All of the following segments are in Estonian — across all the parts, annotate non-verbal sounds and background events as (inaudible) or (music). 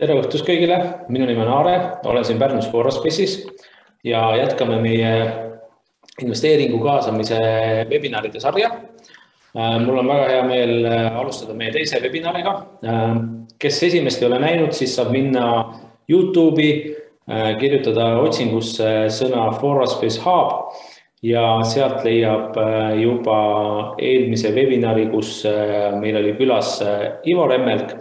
tere õhtust kõigile, minu nimi on Aare, olen siin Pärnus Forospace'is ja jätkame meie investeeringu kaasamise webinaride sarja. Äh, mul on väga hea meel äh, alustada meie teise webinariga. Äh, kes esimest ei ole näinud, siis saab minna Youtube'i, kirjutada otsingusse sõna Forospace Hub ja sealt leiab juba eelmise webinari, kus meil oli külas Ivo Remmelk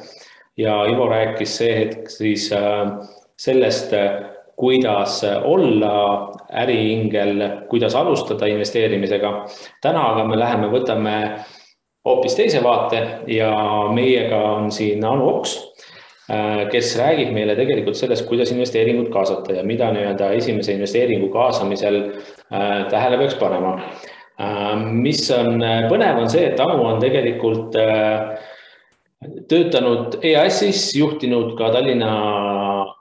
ja Ivo rääkis see hetk siis äh, sellest, äh, kuidas olla äriingel, kuidas alustada investeerimisega. täna aga me läheme, võtame hoopis teise vaate ja meiega on siin Anu Oks, äh, kes räägib meile tegelikult sellest, kuidas investeeringut kaasata ja mida nii-öelda esimese investeeringu kaasamisel tähele peaks panema. mis on põnev, on see, et Anu on tegelikult äh, töötanud EAS-is, juhtinud ka Tallinna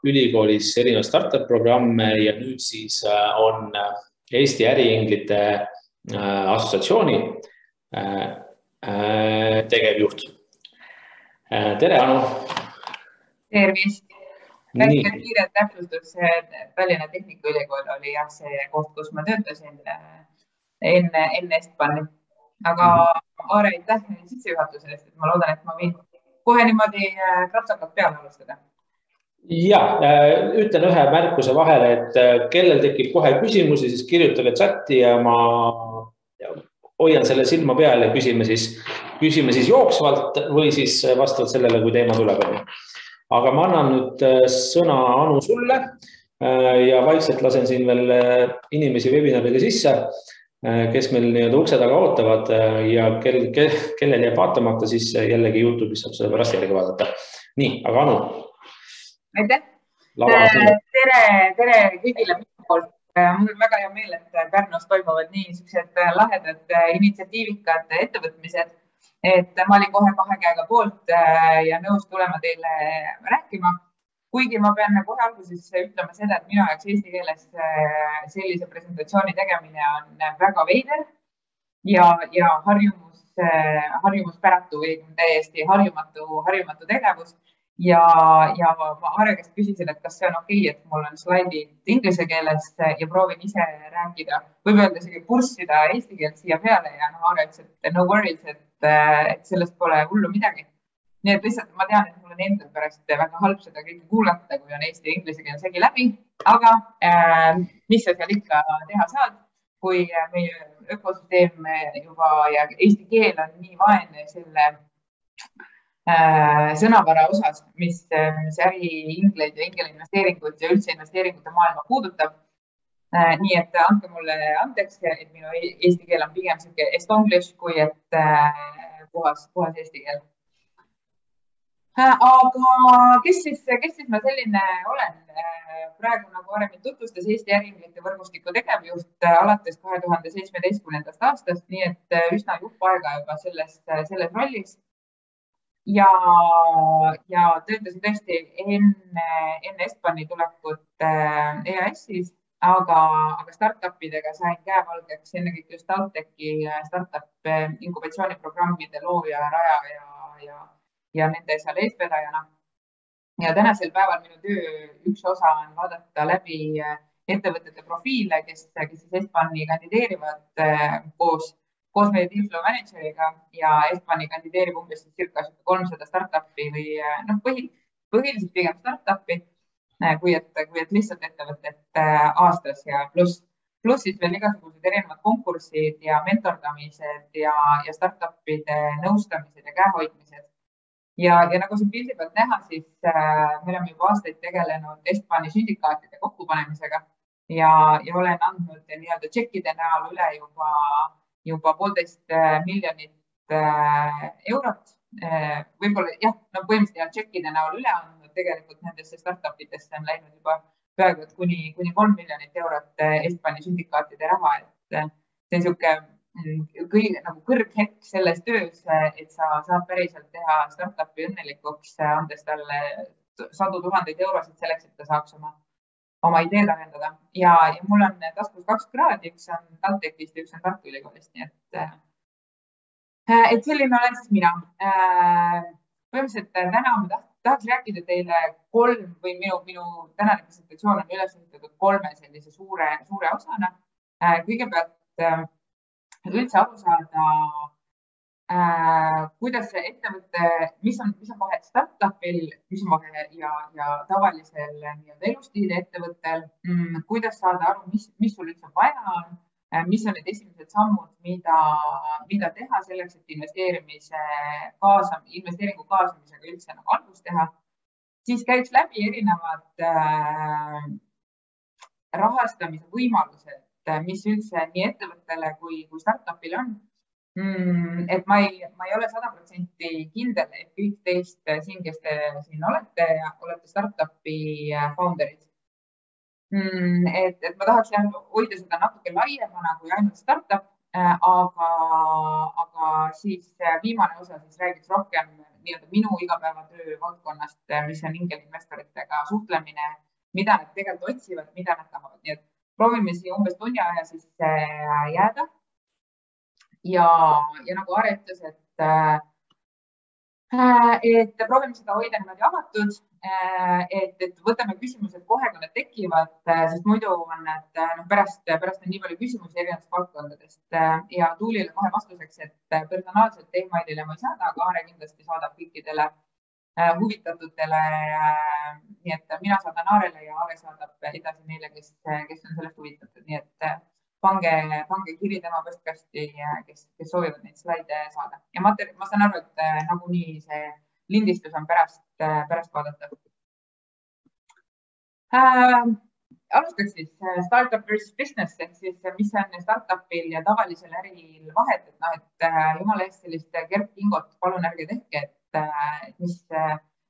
Ülikoolis erinevaid startup programme ja nüüd siis äh, on äh, Eesti Äriinglite äh, Assotsiatsiooni tegevjuht. tere, Anu. tervist. väike kiire täpsustus, Tallinna Tehnikaülikool oli jah see koht, kus ma töötasin enne, enne Estbani. aga mhm. Aare, aitäh sissejuhatuse eest, et ma loodan, et ma võin kohe niimoodi äh, krapsakalt peale alustada? ja äh, ütlen ühe märkuse vahele, et äh, kellel tekib kohe küsimusi, siis kirjutage chati ja ma hoian selle silma peal ja küsime siis, küsime siis jooksvalt või siis vastavalt sellele, kui teema tuleb. aga ma annan nüüd sõna Anu sulle ja vaikselt lasen siin veel inimesi webinarile sisse kes meil nii-öelda ukse taga ootavad äh, ja kel, kel, kellel jääb vaatamata, siis jällegi Youtube'is saab seda pärast järgi vaadata. nii, aga Anu. aitäh. Äh, tere, tere kõigile minu poolt. mul on väga hea meel, et Pärnus toimuvad nii niisugused lahedad initsiatiivikad ettevõtmised, et ma olin kohe kahe käega poolt ja nõus tulema teile rääkima kuigi ma pean kohe alguses ütlema seda, et minu jaoks eesti keeles äh, sellise presentatsiooni tegemine on väga veider ja, ja harjumus, äh, harjumuspäratu või täiesti harjumatu, harjumatu tegevus. ja, ja ma Aare käest küsisin, et kas see on okei okay,, et mul on slaidid inglise keeles ja proovin ise rääkida, võib öelda isegi purssida eesti keelt siia peale ja noh, Aare ütles, et no worries, et, äh, et sellest pole hullu midagi nii et lihtsalt ma tean, et mul on endal pärast väga halb seda kõike kuulata, kui on eesti ja inglise keel segi läbi, aga äh, mis sa seal ikka teha saad, kui meie ökosüsteem juba ja eesti keel on nii vaene selle äh, sõnavara osas, mis, mis äriingleid ja ingelinvesteeringuid ja üldse investeeringute maailma puudutab äh,. nii et andke mulle andeks, et minu eesti keel on pigem sihuke estonglish kui et äh, puhas, puhas eesti keel aga kes siis, kes siis ma selline olen? Äh, praegu, nagu varem tutvustas, Eesti Äriinglite Võrgustiku tegevjuht äh, alates kahe tuhande seitsmeteistkümnendast aastast, nii et üsna jupp aega juba selles, selles rollis. ja, ja töötasin tõesti enne, enne Estbani tulekut EAS-is, aga, aga startup idega sain käevalgeks ennekõike just TalTechi startup inkubatsiooniprogrammide looja, rajaja ja, ja ja nende seal eestvedajana. ja tänasel päeval minu töö üks osa on vaadata läbi äh, ettevõtete profiile, kes, kes siis Estbani kandideerivad äh, koos, koos meie Dealflow manager'iga. Ja Estbani kandideerib umbes circa kolmsada startup'i või äh, noh, põhi, põhiliselt pigem startup'i kui et, kui et lihtsalt ettevõtet aastas. Ja pluss pluss siis veel igasugused erinevad konkursid ja mentordamised ja, ja startup'ide nõustamised ja käehoidmised ja, ja nagu siin pildi pealt näha, siis äh, me oleme juba aastaid tegelenud Estbani sündikaatide kokkupanemisega ja, ja olen andnud nii-öelda tšekkide näol üle juba, juba poolteist äh, miljonit äh, eurot äh,. võib-olla jah, no põhimõtteliselt tšekkide näol üle andnud, tegelikult nendesse startup idesse on läinud juba peaaegu et kuni, kuni kolm miljonit eurot äh, Estbani sündikaatide raha, et äh, see on niisugune kõige nagu kõrghetk selles töös, et sa saad päriselt teha startup'i õnnelikuks, andes talle sadu tuhandeid eurosid selleks, et ta saaks oma, oma ideed arendada ja, ja mul on taskus kaks kraadi, üks on TalTechist ja üks on Tartu Ülikoolist, nii et, äh, et selline olen siis mina. Äh, põhimõtteliselt täna ma tahaks rääkida teile kolm või minu, minu tänane presentatsioon on üles ehitatud kolme sellise suure, suure osana. kõigepealt üldse aru saada, kuidas see ettevõte, mis on, mis on vahe startup'il, mis on vahe ja, ja tavalisel nii-öelda elustiili ettevõttel, mm, kuidas saada aru, mis, mis sul üldse vaja on Äh, mis on need esimesed sammud, mida, mida teha selleks, et investeerimise kaasa, investeeringu kaasamisega üldse nagu algust teha, siis käiks läbi erinevad äh, rahastamise võimalused, äh, mis üldse nii ettevõttele kui, kui startup'il on mm,. et ma ei, ma ei ole sada protsenti kindel, et kõik teist siin, kes te siin olete, olete startup'i äh, founder'id Mm, et, et ma tahaks jah hoida seda natuke laiemana kui ainult startup, äh, aga, aga siis äh, viimane osa siis räägiks rohkem nii-öelda minu igapäevatöö valdkonnast, äh, mis on ingelinvestoritega suhtlemine, mida nad tegelikult otsivad, mida nad tahavad, nii et proovime siia umbes tunni aja sisse jääda. ja, ja nagu Aare ütles, et et proovime seda hoida niimoodi avatud, Äh, et, et võtame küsimused kohe, kui need tekivad, äh, sest muidu on need noh, pärast, pärast on nii palju küsimusi erinevatest valdkondadest ja Tuulile kohe vastuseks, et personaalselt emailile ma ei saada, aga Aare kindlasti saadab kõikidele huvitatutele. nii et mina saadan Aarele ja Aare saadab edasi neile, kes, kes on sellest huvitatud, nii et pange, pange kiri tema postkasti, kes, kes soovivad neid slaide saada ja materjal, ma saan aru, et nagunii see lindistus on pärast, pärast vaadatav äh,. alustaks siis äh, startup versus business ehk siis, äh, mis on startup'il ja tavalisel äril vahet, et noh, et äh, jumala eest sellist Gert Kingot palun ärge tehke, et, et mis,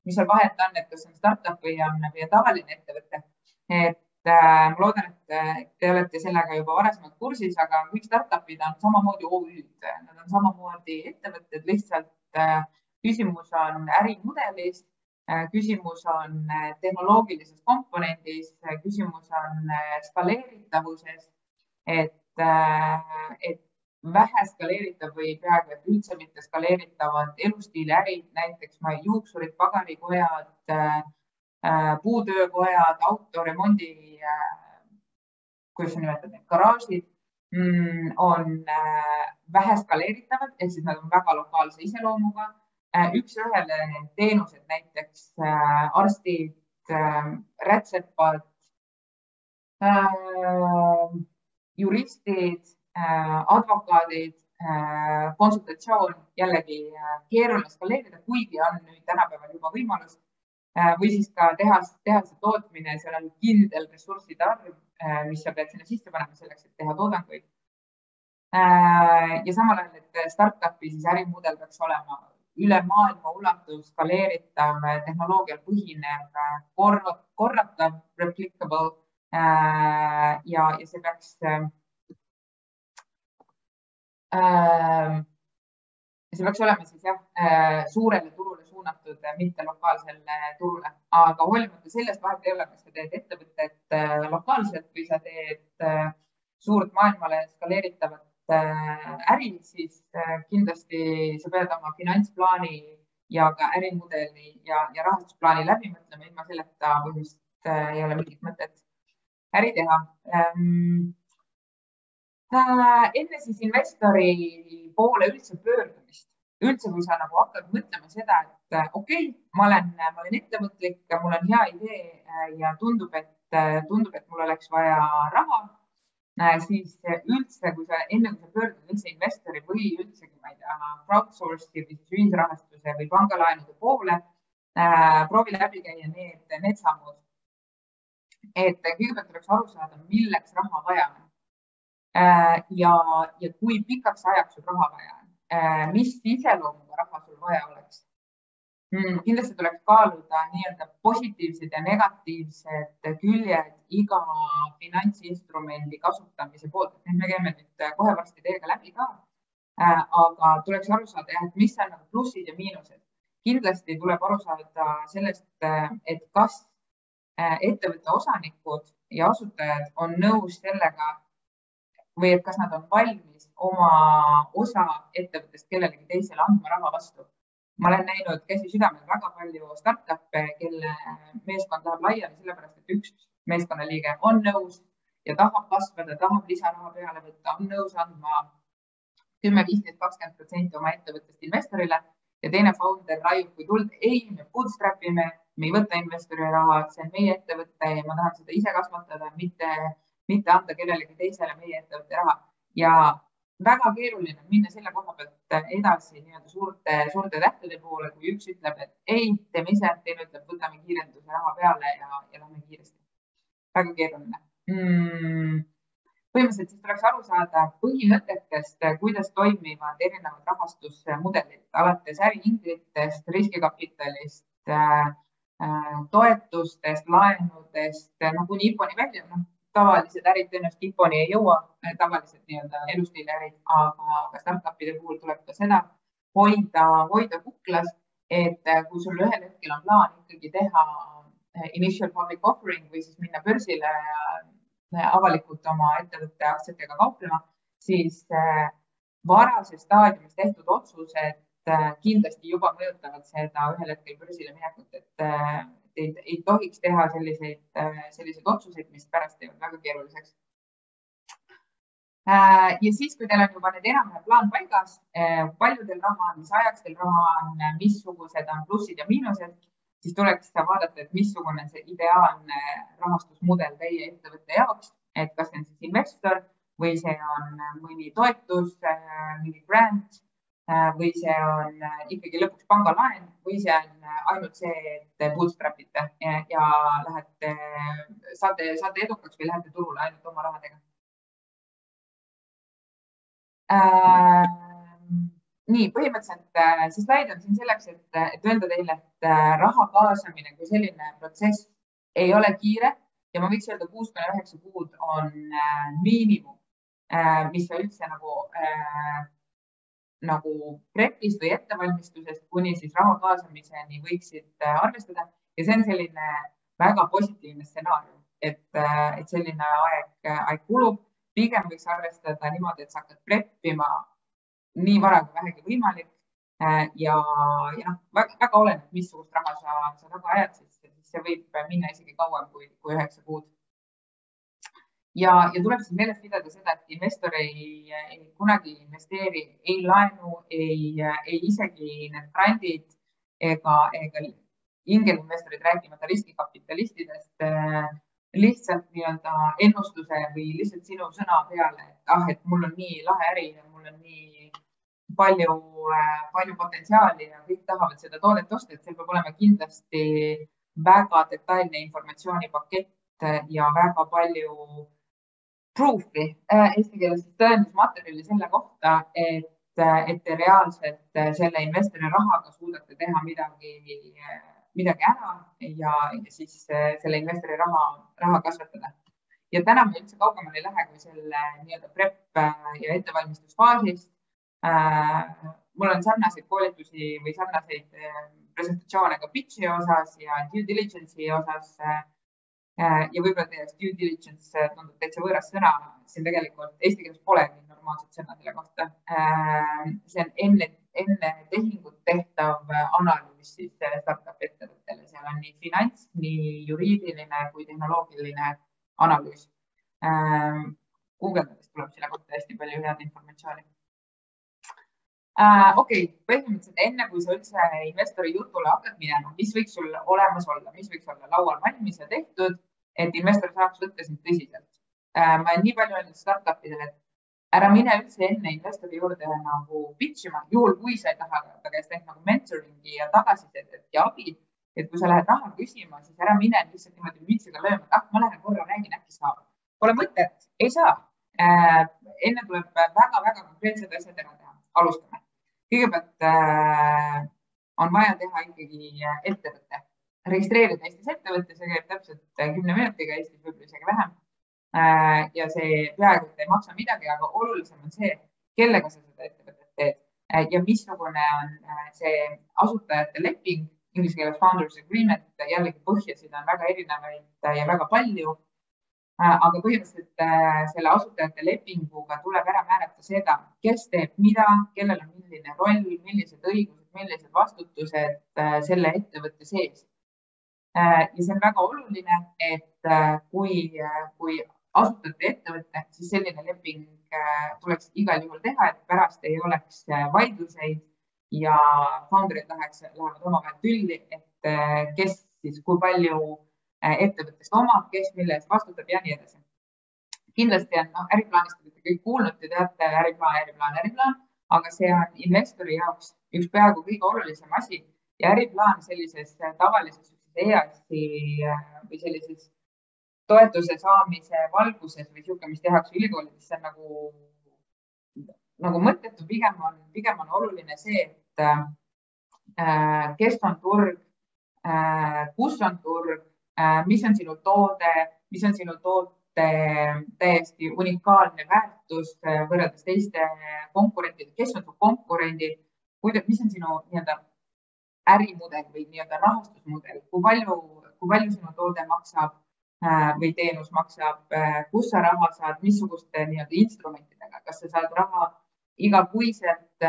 mis seal vahet on, et kas on startup või on, või on tavaline ettevõte. et ma loodan, et te olete sellega juba varasemalt kursis, aga kõik startup'id on samamoodi OÜ-d, nad on samamoodi ettevõtted, lihtsalt küsimus on ärimudelis, äh, küsimus on äh, tehnoloogilises komponendis, äh, küsimus on skaleeritavuses, et, et vähe skaleeritav või peaaegu et üldse mitte skaleeritavad elustiili ärid, näiteks ma juuksurid, pagarikojad, puutöökojad, autoremondi, kuidas sa nimetad neid, garaažid mm, on vähe skaleeritavad, ehk siis nad on väga lokaalse iseloomuga. Äh, üks-ühele teenused, näiteks äh, arstid, äh, rätsepad, juristid, advokaadid, konsultatsioon, jällegi keeruline skaleerida, kuigi on nüüd tänapäeval juba võimalus või siis ka tehas, tehase tootmine, seal on kindel ressursside arv, mis sa pead sinna sisse panema selleks, et teha toodanguid. ja samal ajal, et startup'i siis ärimudel peaks olema üle maailma ulatuv, skaleeritav, tehnoloogial põhinev, korratav, replicable äh, ja, ja see peaks äh, see peaks olema siis jah, äh, suurele turule suunatud, mitte lokaalsele turule, aga hoolimata sellest vahet ei ole, kas sa teed ettevõtet lokaalselt või sa teed suurt maailmale skaleeritavat äri, siis kindlasti sa pead oma finantsplaani ja ka ärimudeli ja, ja rahastusplaani läbi mõtlema, ilma selleta põhimõtteliselt ei ole mingit mõtet äri teha ähm,. Enne siis investori poole üldse pöördumist, üldse, kui sa nagu hakkad mõtlema seda, et okei okay,, ma olen, ma olen ettevõtlik, mul on hea idee ja tundub, et tundub, et mul oleks vaja raha Äh, siis üldse, kui sa enne, kui sa pöördud üldse investori või üldsegi, ma ei tea, crowdsource'i või ühisrahastuse või pangalaenude poole äh,, proovi läbi käia need, need sammud. et kõigepealt tuleks aru saada, milleks raha vaja on äh,. Ja, ja kui pikaks ajaks sul raha vaja on äh,, mis iseloomuga raha sul vaja oleks mm,. kindlasti tuleks kaaluda nii-öelda positiivsed ja negatiivsed küljed iga finantsinstrumendi kasutamise poolt, et me käime nüüd kohe varsti teiega läbi ka äh,. aga tuleks aru saada jah, et mis on nagu plussid ja miinused. kindlasti tuleb aru saada sellest, et kas äh, ettevõtte osanikud ja asutajad on nõus sellega või et kas nad on valmis oma osa ettevõttest kellelegi teisele andma raha vastu ma olen näinud käsi südamel väga palju startup'e, kelle meeskond läheb laiali sellepärast, et üks meeskonnaliige on nõus ja tahab kasvada, tahab lisaraha peale võtta, on nõus andma kümme, viisteist, kakskümmend protsenti oma ettevõttest investorile ja teine founder raiub kui tuld. ei, me bootstrap ime, me ei võta investori raha, see on meie ettevõte ja ma tahan seda ise kasvatada, mitte, mitte anda kellelegi teisele meie ettevõtte raha. Ja väga keeruline minna selle koha pealt edasi nii-öelda suurte, suurte tähtede poole, kui üks ütleb, et ei, teeme ise, teine ütleb, võtame kiirenduse raha peale ja, ja lähme kiiresti. väga keeruline. Mm.. põhimõtteliselt siis tuleks aru saada põhimõtetest, kuidas toimivad erinevad rahastusmudelid, alates äriinglitest, riskikapitalist äh,, toetustest, laenudest, no kuni IPO-ni välja, noh tavalised ärid tõenäoliselt IPO-ni ei jõua, tavalised nii-öelda elustiili ärid, aga, aga startup'ide puhul tuleb ka seda hoida, hoida kuklas, et äh, kui sul ühel hetkel on plaan ikkagi teha äh, initial public offering või siis minna börsile äh, avalikult oma ettevõtte aktsiatega kauplema, siis varases staadiumis tehtud otsused kindlasti juba mõjutavad seda ühel hetkel börsile minekut, et ei, ei tohiks teha selliseid, selliseid otsuseid, mis pärast teevad väga keeruliseks. Äh, ja siis, kui teil on juba nüüd enam-vähem plaan paigas, äh, palju teil raha on, mis ajaks teil raha on, missugused on plussid ja miinused, siis tuleks vaadata, et missugune see ideaalne rahastusmudel teie ettevõtte jaoks, et kas see on siis investor või see on mõni toetus, äh, mingi grant Äh, või see on äh, ikkagi lõpuks pangalaen või see on äh, ainult see, et bootstrap ite ja, ja lähete, saate, saate edukaks või lähete turule ainult oma rahadega äh,. nii, põhimõtteliselt see slaid on siin selleks, et, et öelda teile, et raha kaasamine kui selline protsess ei ole kiire ja ma võiks öelda, kuus kuni üheksa kuud on miinimum, mis sa üldse nagu äh, nagu prepist või ettevalmistusest kuni siis raha kaasamiseni võiksid äh, arvestada ja see on selline väga positiivne stsenaarium, et, äh, et selline aeg, äh, aeg kulub. pigem võiks arvestada niimoodi, et sa hakkad preppima nii vara kui vähegi võimalik. ja, ja noh, väga, väga oleneb, missugust raha sa, sa taga ajad, siis see võib minna isegi kauem kui, kui üheksa kuud ja, ja tuleb siis meeles pidada seda, et investor ei, ei kunagi investeeri ei laenu, ei, ei isegi need grandid ega, ega ingelinvestorid, rääkimata riskikapitalistidest äh, lihtsalt nii-öelda ennustuse või lihtsalt sinu sõna peale, et ah, et mul on nii lahe äri ja mul on nii palju äh,, palju potentsiaali ja kõik tahavad seda toodet osta, et seal peab olema kindlasti väga detailne informatsioonipakett ja väga palju proof'i äh, eesti keeles tõendusmaterjali selle kohta, et, äh, et te reaalselt äh, selle investori rahaga suudate teha midagi, midagi ära ja, ja siis selle investori raha, raha kasvatada. ja täna me üldse kaugemale ei lähe kui selle nii-öelda prep ja ettevalmistusfaasis. mul on sarnaseid koolitusi või sarnaseid presentatsioone ka pitch'i osas ja due diligence'i osas Äh, ja võib-olla teie due diligence äh, tundub täitsa võõras sõna, siin tegelikult eesti keeles polegi normaalset sõna selle kohta. Äh, see on enne, enne tehingut tehtav analüüs siis startup ettevõttele, seal on nii finants, nii juriidiline kui tehnoloogiline analüüs. guugeldades tuleb selle kohta hästi palju head informatsiooni Uh, okei okay., põhimõtteliselt enne kui sa üldse investori jutule hakkad minema, mis võiks sul olemas olla, mis võiks olla laual valmis ja tehtud et investor saaks võtta sind tõsiselt. Äh, ma olen nii palju öelnud startup idele, et ära mine üldse enne investori juurde nagu pitch ima, juhul kui sa ei taha ta käest teha nagu mentoring'i ja tagasisidet ja abi. et kui sa lähed raha küsima, siis ära mine lihtsalt niimoodi mütsiga lööma, et ah, ma lähen korra räägin, äkki saab. Pole mõtet, ei saa äh,. enne tuleb väga-väga konkreetsed asjad ära teha. Alustame. kõigepealt äh, on vaja teha ikkagi ettevõte registreerida Eestis ettevõtte, see käib täpselt äh, kümne minutiga, Eestis võib-olla isegi vähem. Äh, ja see peaaegu ei maksa midagi, aga olulisem on see, kellega sa seda ettevõtet teed äh, ja missugune on see asutajate leping, inglise keeles founders agreement, jällegi põhjasid on väga erinevaid ja väga palju. Aga põhimõtteliselt selle asutajate lepinguga tuleb ära määrata seda, kes teeb mida, kellel on milline roll, millised õigused, millised vastutused selle ettevõtte sees. ja see on väga oluline, et kui, kui asutate ettevõtte, siis selline leping tuleks igal juhul teha, et pärast ei oleks vaidluseid ja founder'id läheks, lähevad omavahel tülli, et kes siis kui palju ettevõttest omab, kes mille eest vastutab ja nii edasi. Kindlasti on noh, äriplaanist olete kõik kuulnud, te teate äriplaan, äriplaan, äriplaan, aga see on investori jaoks üks peaaegu kõige olulisem asi. Ja äriplaan sellises tavalises EAS-i äh, või sellises toetuse saamise valguses või niisugune, mis tehakse ülikoolides, see on nagu, nagu mõttetu, pigem on, pigem on oluline see, et äh, kes on turg äh,, kus on turg äh,, mis on sinu toode, mis on sinu toote täiesti unikaalne väärtus äh, võrreldes teiste konkurentidega, kes on su konkurendid, mis on sinu nii-öelda ärimudel või nii-öelda rahastusmudel, kui palju, kui palju sinu toode maksab äh, või teenus maksab, äh, kus sa raha saad, missuguste nii-öelda instrumentidega, kas sa saad raha igakuiselt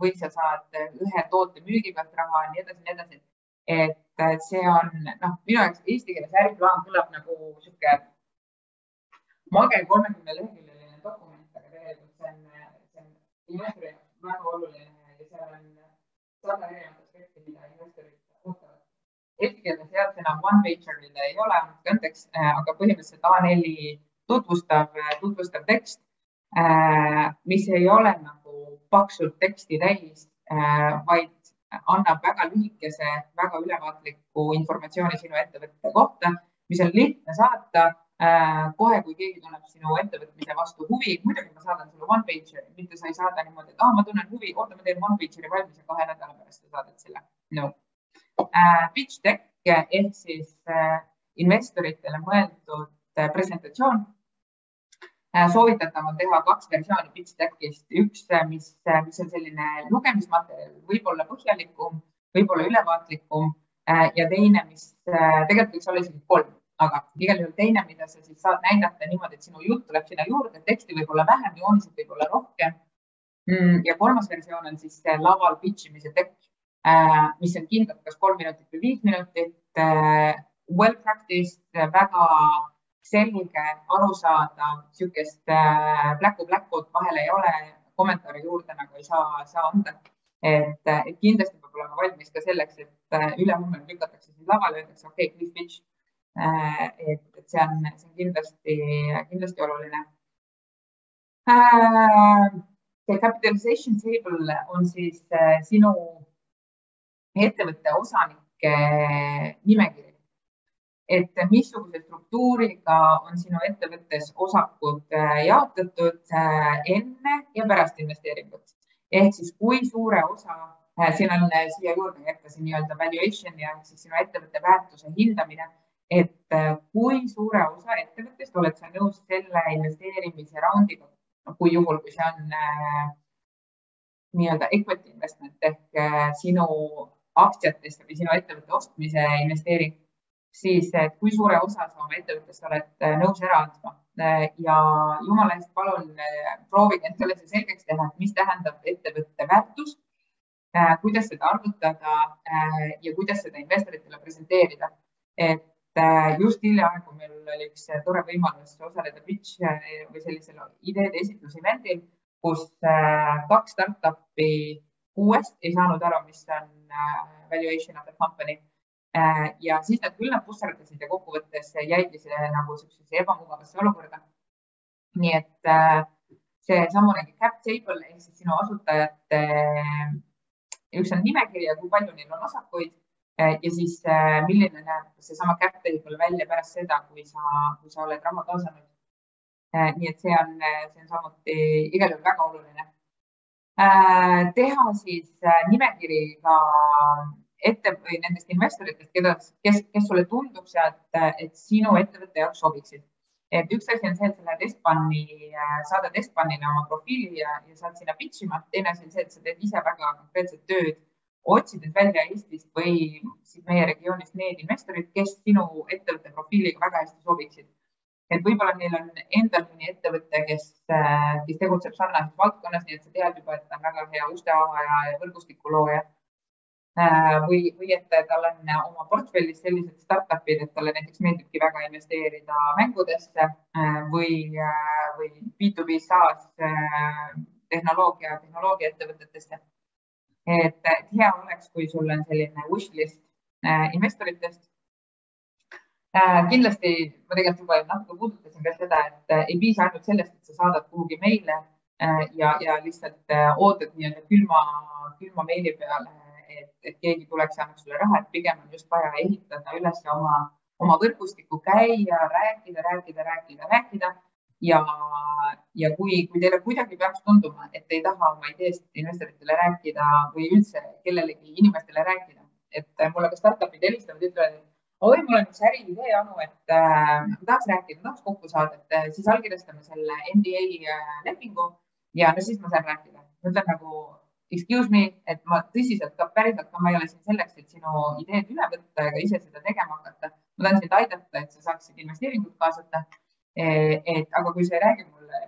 või sa saad ühe toote müügi pealt raha ja nii edasi, nii edasi. Et see on noh, minu jaoks eesti keeles äriplaan kõlab nagu sihuke mage kolmekümne leheküljeline dokument, aga tegelikult see on, see on investori jaoks väga oluline ja seal on sada erinevat aspekti, mida investorid ootavad. Eesti keeles head sõna one pager'il ei ole, andke andeks, aga põhimõtteliselt A4 tutvustav, tutvustav tekst, mis ei ole nagu paksult teksti täis, vaid annab väga lühikese, väga ülevaatliku informatsiooni sinu ettevõtte kohta, mis on lihtne saata Äh, kohe, kui keegi tunneb sinu ettevõtmise vastu huvi, muidugi ma saadan sulle one pager'i, mitte sa ei saada niimoodi, et ah, ma tunnen huvi, oota, ma teen one pager'i valmis ja kahe nädala pärast sa saadad selle. no uh,. Pitch deck ehk siis uh, investoritele mõeldud uh, presentatsioon. Soovitatav on teha kaks versiooni pitch deck'ist, üks, mis, mis on selline lugemismaterjal, võib-olla põhjalikum, võib-olla ülevaatlikum ja teine, mis tegelikult võiks olla isegi kolm aga igal juhul teine, mida sa siis saad näidata niimoodi, et sinu jutt tuleb sinna juurde, teksti võib olla vähem, jooniseid võib olla rohkem. Mm, ja kolmas versioon on siis laval pitch imise tekk, äh, mis on kindlalt kas kolm minutit või viis minutit. Äh, well practiced, väga selge, arusaadav, niisugust pläku-pläkut vahel ei ole, kommentaare juurde nagu ei saa, saa anda. et, et kindlasti peab olema valmis ka selleks, et äh, ülehomme lükatakse siis lavale, öeldakse okei okay,, please pitch Äh, et, et see on, see on kindlasti, kindlasti oluline. Äh, see capitalization table on siis äh, sinu ettevõtte osanike nimekiri. Et missuguse struktuuriga on sinu ettevõttes osakud jaotatud enne ja pärast investeeringut. ehk siis kui suure osa, siin on siia juurde jätta see nii-öelda valuation ja siis sinu ettevõtte väärtuse hindamine et äh, kui suure osa ettevõttest oled sa nõus selle investeerimise raundiga, kui juhul, kui see on äh, nii-öelda equity investment ehk äh, sinu aktsiatest või sinu ettevõtte ostmise investeering, siis kui suure osa sa oma ettevõttest oled äh, nõus ära andma äh, ja jumala eest, palun äh, proovige endale see selgeks teha, et mis tähendab ettevõtte väärtus, kuidas seda arvutada ja kuidas seda investoritele presenteerida. et just hiljaaegu meil oli üks tore võimalus osaleda pitch või sellisel ideede esitlusevent'il, kus kaks startup'i kuuest ei saanud aru, mis on valuation of the company. Ja siis nad küll nad pusserdasid ja kokkuvõttes jäigi see nagu sellisesse ebamugavasse olukorda. nii et seesamunegi cap table ehk siis sinu asutajate, üks on nimekiri ja kui palju neil on osakuid Äh, ja siis äh, milline näeb seesama cap table välja pärast seda, kui sa, kui sa oled raha kaasanud. Äh, nii et see on, see on samuti igal juhul väga oluline. teha siis nimekiri ka ette või nendest investoritest, keda, kes, kes sulle tundub sealt, et sinu ettevõtte jaoks sobiksid. et üks asi on see, et sa lähed Estbani, saadad Estbanile oma profiili ja, ja saad sinna pitch ima. teine asi on see, et sa teed ise väga konkreetset tööd otsides välja Eestist või siis meie regioonist need investorid, kes sinu ettevõtte profiiliga väga hästi sobiksid. et võib-olla neil on endal mõni ettevõte, kes, kes tegutseb sarnases valdkonnas, nii et sa tead juba, et ta on väga hea uste avaja ja võrgustiku looja. Või, või et tal on oma portfellis sellised startup'id, et talle näiteks meeldibki väga investeerida mängudesse või, või B2B SaaS tehnoloogia, tehnoloogiaettevõtetesse. et, hea oleks, kui sul on selline wish list investoritest Äh, kindlasti ma tegelikult juba natuke puudutasin ka seda, et äh, ei piisa ainult sellest, et sa saadad kuhugi meile äh, ja, ja lihtsalt ootad nii-öelda külma, külma meili peale, et, et keegi tuleks ja annaks sulle raha, et pigem on just vaja ehitada üles oma, oma võrgustikku, käia, rääkida, rääkida, rääkida, rääkida ja, ja kui, kui teile kuidagi peaks tunduma, et ei taha oma ideest investoritele rääkida või üldse kellelegi inimestele rääkida, et mulle ka startup'id helistavad, ütlevad, et oi, mul on üks äriidee, Anu, et äh, tahaks rääkida, tahaks kokku saada, et äh, siis allkirjastame selle NDA äh, lepingu ja no siis ma saan rääkida. ma ütlen nagu excuse me, et ma tõsiselt ka päriselt ka ma ei ole siin selleks, et sinu ideed üle võtta ega ise seda tegema hakata. ma tahan sind aidata, et sa saaksid investeeringut kaasata. E, et aga kui sa ei räägi mulle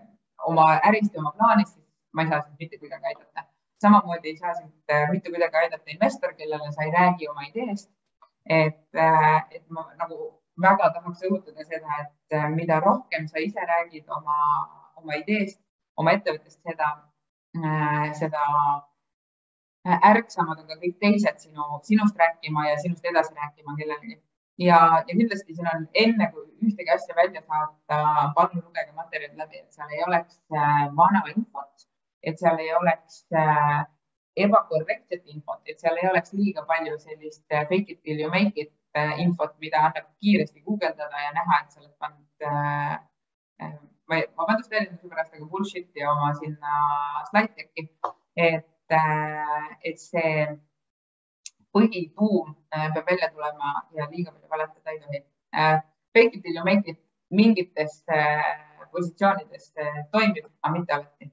oma ärist ja oma plaanist, siis ma ei saa sind mitte kuidagi aidata. samamoodi ei saa sind äh, mitte kuidagi aidata investor, kellele sa ei räägi oma ideest et, äh, et ma nagu väga tahaks rõhutada seda, et mida rohkem sa ise räägid oma, oma ideest, oma ettevõttest, seda, seda ärksamad on ka kõik teised sinu, sinust rääkima ja sinust edasi rääkima kellelegi. ja, ja kindlasti siin on enne, kui ühtegi asja välja saata, palun lugege materjalid läbi, et seal ei oleks vana infot, et seal ei oleks äh, ebakorrektset infot, et seal ei oleks liiga palju sellist äh, fake it till you make it äh, infot, mida annab kiiresti guugeldada ja näha, et sa oled pannud äh, äh, vabandust väljenduse pärast, aga bullshit'i oma sinna slide deck'i, et äh,, et see põhituum äh, peab välja tulema ja liiga palju valetada ei tohi äh,. Fake it till you make it mingites äh, positsioonides äh, toimib, aga mitte alati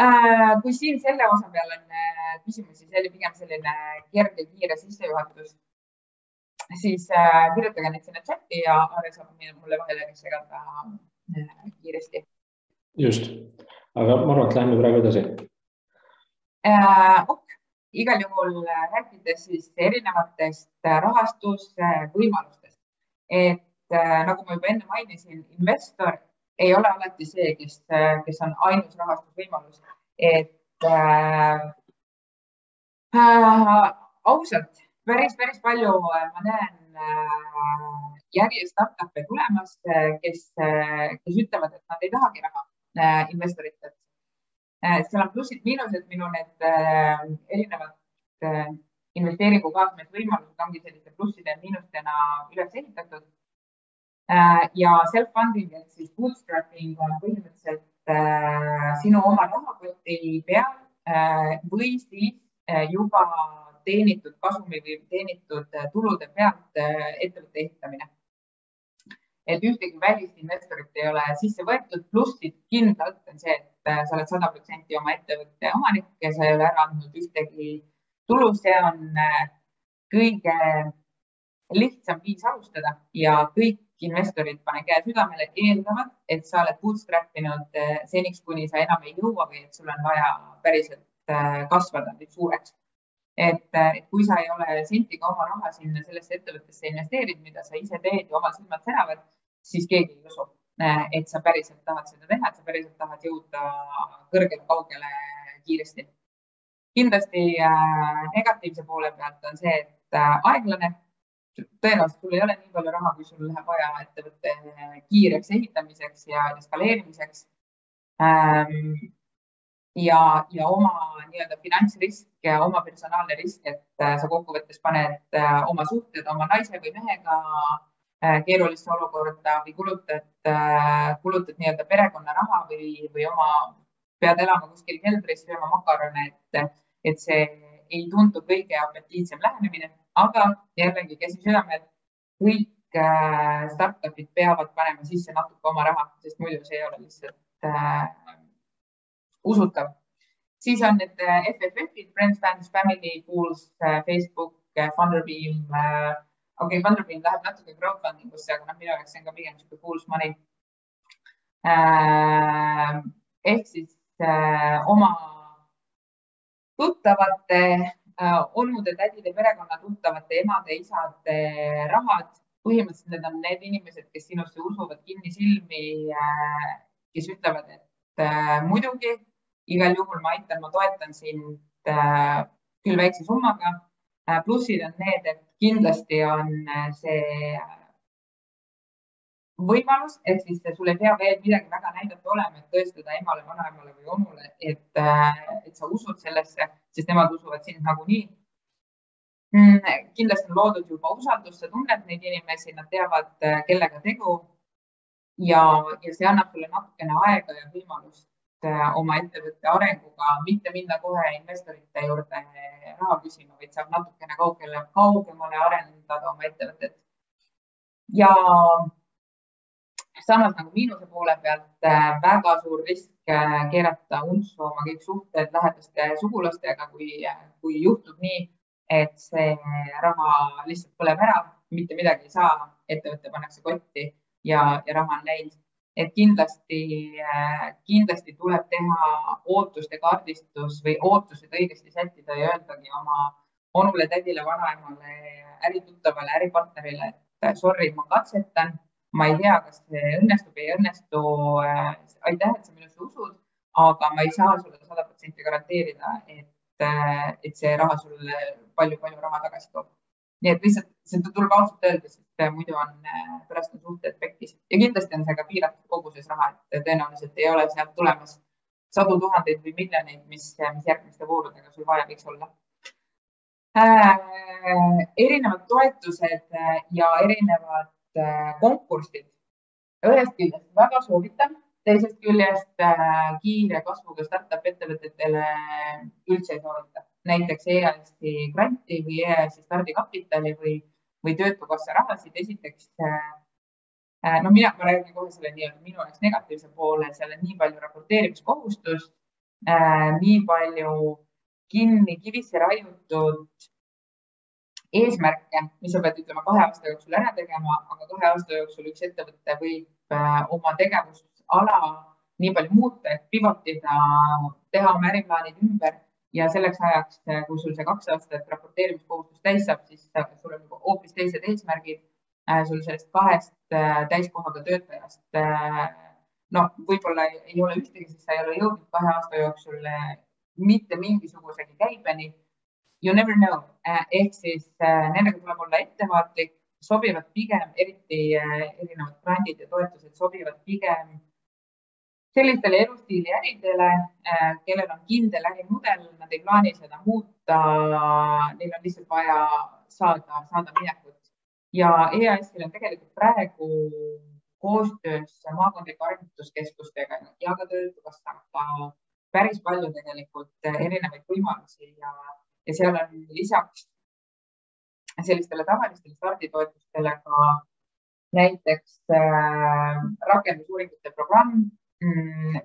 Äh, kui siin selle osa peal on äh, küsimusi, see oli pigem selline kerge, kiire sissejuhatus, siis äh, kirjutage neid sinna chati ja Aare saab mulle vahele segada kiiresti. just, aga ma arvan, et läheme praegu edasi äh,. ok, igal juhul rääkides siis erinevatest rahastusvõimalustest, et äh, nagu ma juba enne mainisin, investor ei ole alati see, kes, kes on ainus rahastusvõimalus, et äh, äh, ausalt päris, päris palju ma näen äh, järjest startup'e tulemas, kes, kes ütlevad, et nad ei tahagi raha äh, investoritelt äh,. seal on plussid-miinused, minu need äh, erinevad äh, investeeringu kaasamisvõimalused ongi selliste plusside ja miinustena üles ehitatud Äh, ja self-funding ehk siis bootstrapping on põhimõtteliselt äh, sinu oma rahakoti peal äh, või siis juba teenitud kasumi või teenitud tulude pealt ettevõtte ehitamine. et ühtegi välist investorit ei ole sisse võetud, plussid kindlalt on see, et sa oled sada protsenti oma ettevõtte omanik ja sa ei ole ära andnud ühtegi tulu, see on kõige lihtsam viis alustada ja kõik investorid, pane käe südamele, eeldavad, et sa oled bootstrap inud seniks, kuni sa enam ei jõua või et sul on vaja päriselt kasvada nüüd suureks. Et, eh, et kui sa ei ole sentiga oma raha sinna sellesse ettevõttesse investeerinud, mida sa ise teed ja oma silmad säravad, siis keegi ei usu, et sa päriselt tahad seda teha, et sa päriselt tahad jõuda kõrgele, kaugele kiiresti. kindlasti äh, negatiivse poole pealt on see, et äh, aeglane tõenäoliselt sul ei ole nii palju raha, kui sul läheb vaja ettevõtte kiireks ehitamiseks ja skaleerimiseks. Ja, ja oma nii-öelda finantsrisk ja oma personaalne risk, et äh, sa kokkuvõttes paned äh, oma suhted oma naise või mehega äh, keerulisse olukorda või kulutad, kulutad nii-öelda perekonna raha või, või oma, pead elama kuskil keldris, sööma makarone, et, et see ei tundu kõige apetiitsem lähenemine, aga jällegi käsi südamel, kõik startup'id peavad panema sisse natuke oma raha, sest muidu see ei ole lihtsalt usutav. siis on need FFF-id, Friends, Fans, Family, Pools, äh, Facebook, Funderbeam, okei okay,, Funderbeam läheb natuke crowdfunding usse, aga noh, minu jaoks see on ka pigem niisugune fool's money äh,. ehk siis äh, oma tuttavate äh,, onude, tädide, perekonna tuttavate, emade-isade rahad. põhimõtteliselt need on need inimesed, kes sinusse usuvad kinnisilmi äh,, kes ütlevad, et äh, muidugi igal juhul ma aitan, ma toetan sind äh, küll väikse summaga äh,. plussid on need, et kindlasti on äh, see võimalus, ehk siis sul ei pea veel midagi väga näidata olema, et tõestada emale, vanaemale või onule, et, et sa usud sellesse, sest nemad usuvad sind nagunii mm,. kindlasti on loodud juba usaldus, sa tunned neid inimesi, nad teavad, kellega tegu. ja, ja see annab sulle natukene aega ja võimalust oma ettevõtte arenguga mitte minna kohe investorite juurde raha küsima, vaid saab natukene kaugele, kaugemale arendada oma ettevõtet. ja samas nagu miinuse poole pealt äh, väga suur risk äh, keerata untsu oma kõik suhted lähedaste sugulastega, kui, kui juhtub nii, et see raha lihtsalt põleb ära, mitte midagi ei saa, ettevõte pannakse kotti ja, ja raha on läinud. Et kindlasti, äh, kindlasti tuleb teha ootuste kaardistus või ootused õigesti sättida ja öeldagi oma onule, tädile, vanaemale, ärituttavale, äripartnerile, et sorry, ma katsetan ma ei tea, kas see õnnestub, ei õnnestu. Äh, aitäh, et sa minusse usud, aga ma ei saa sulle sada protsenti garanteerida, et, äh, et see raha sulle palju-palju raha tagasi toob. Nii et lihtsalt seda tuleb ausalt öelda, sest äh, muidu on pärast on suhted pekkis ja kindlasti on see ka piiratud koguses raha, et tõenäoliselt ei ole sealt tulemas sadu tuhandeid või miljoneid, mis, mis järgmiste voorudega sul vaja võiks olla äh,. erinevad toetused ja erinevad Äh, konkursid. ühest küljest väga soovitan, teisest küljest äh, kiire kasvuga startup ettevõtetele üldse ei soovita. Näiteks EAS-i granti või EAS-i stardikapitali või, või Töötukassa rahasid. esiteks äh, no mina, ma räägin kohe selle nii-öelda minu jaoks negatiivse poole, seal on nii palju raporteerimiskohustust, nii palju kinni kivisse raiutud eesmärke, mis sa pead ütlema kahe aasta jooksul ära tegema, aga kahe aasta jooksul üks ettevõte võib äh, oma tegevusala nii palju muuta, et pivotida, teha oma äriplaanid ümber ja selleks ajaks, äh, kui sul see kaks aastat raporteerimiskohustus täis saab, siis sul on hoopis teised eesmärgid. Äh, sul sellest kahest täiskohaga töötajast, noh, võib-olla ei ole ühtegi, sest sa ei ole jõudnud kahe aasta jooksul mitte mingisugusegi käibeni you never know äh, ehk siis äh, nendega tuleb olla ettevaatlik, sobivad pigem, eriti äh, erinevad grandid ja toetused sobivad pigem sellistele elustiili äridele, kellel on kindel ärimudel, nad ei plaani seda muuta. Neil on lihtsalt vaja saada, saada minekut ja EAS-il on tegelikult praegu koostöös maakondlike arenduskeskustega ja ka Töötukassaga päris palju tegelikult erinevaid võimalusi ja ja seal on lisaks sellistele tavalistele starditoetustele ka näiteks äh, rakendusuuringute programm, mm,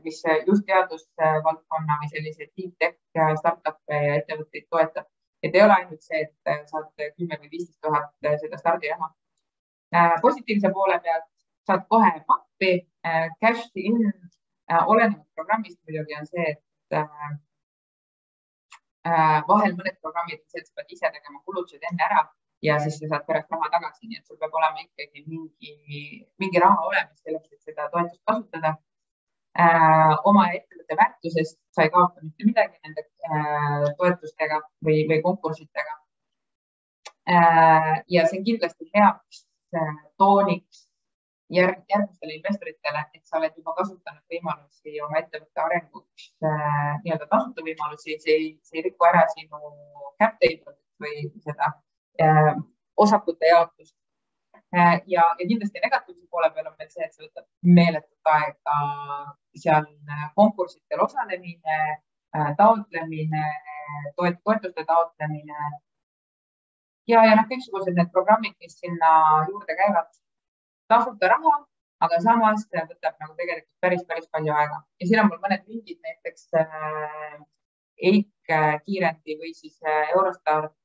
mis just teadusvaldkonna või selliseid deep tech startup'e ja ettevõtteid toetab. et ei ole ainult see, et saad kümme või viisteist tuhat seda stardiraha äh,. positiivse poole pealt saad kohe pappi äh, cash in äh,. olenevalt programmist muidugi on see, et äh, Äh, vahel mõned programmid on see, et sa pead ise tegema kulutused enne ära ja siis sa saad pärast raha tagasi, nii et sul peab olema ikkagi mingi, mingi raha olemas selleks, et seda toetust kasutada äh,. Oma ettevõtte väärtusest sa ei kaota mitte midagi nende äh, toetustega või, või konkurssidega äh,. ja see on kindlasti heaks äh, tooniks järg, järgmistele investoritele, et sa oled juba kasutanud võimalusi oma ettevõtte arenguks äh, nii-öelda tasuta võimalusi, see ei, see ei riku ära sinu cap table'it või seda äh, osakute jaotust äh,. Ja, ja kindlasti negatiivse poole peal on veel see, et see võtab meeletut aega. Seal konkursitel osalemine äh,, taotlemine, toet-, toetuste taotlemine. Ja, ja noh, kõiksugused need programmid, mis sinna juurde käivad tasuta raha, aga samas võtab nagu tegelikult päris, päris palju aega. Ja siin on mul mõned lingid näiteks äh, EIK kiirendi või siis äh, Eurostart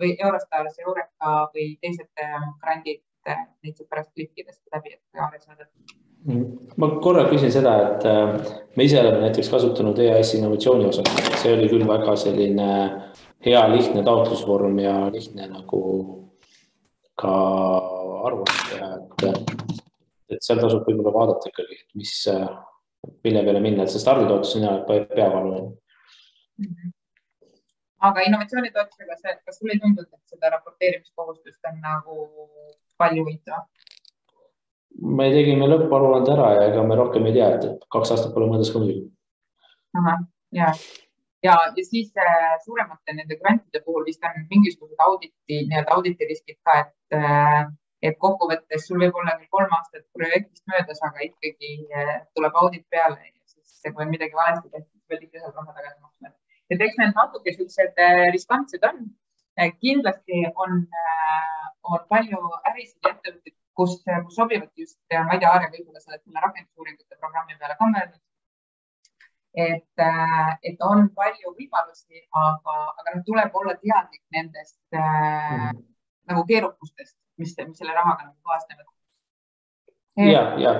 või Eurostars, Eureka või teised grandid, neid saab pärast klikkida seda läbi, et Aare saada ma korra küsin seda, et äh, me ise oleme näiteks kasutanud EAS-i innovatsiooni osakond, see oli küll väga selline hea lihtne taotlusvorm ja lihtne nagu ka arvamust teha, et, et seal tasub võib-olla vaadata ikkagi, et mis, mille peale minna, et see starditoetus on hea peavalu mm. -hmm. Aga innovatsioonitoetusega, kas sulle ei tundunud, et seda raporteerimiskohustust on nagu palju võita? me tegime lõpparuande ära ja ega me rohkem ei tea, et kaks aastat pole mõõdes ka muidugi. ja, ja, ja siis äh, suuremate nende grantide puhul vist on mingisugused auditi, nii-öelda auditiriskid ka, et äh,, et kokkuvõttes sul võib olla küll kolm aastat projektist möödas, aga ikkagi äh, tuleb audit peale ja siis kui on midagi valesti tehtud, pead ikka seal raha tagasi maksma. Et eks need natuke siuksed äh, riskantsed on. Äh, kindlasti on, äh, on palju ärisid ja ettevõtteid, kus, kus sobivad just, ma ei tea, Aare, võib-olla sa oled selle rakendusuuringute programmi peale ka mõelnud. et, et on palju võimalusi, aga, aga noh, tuleb olla teadlik nendest äh, nagu keerukustest, mis, mis selle rahaga nagu kaasnevad. ja, ja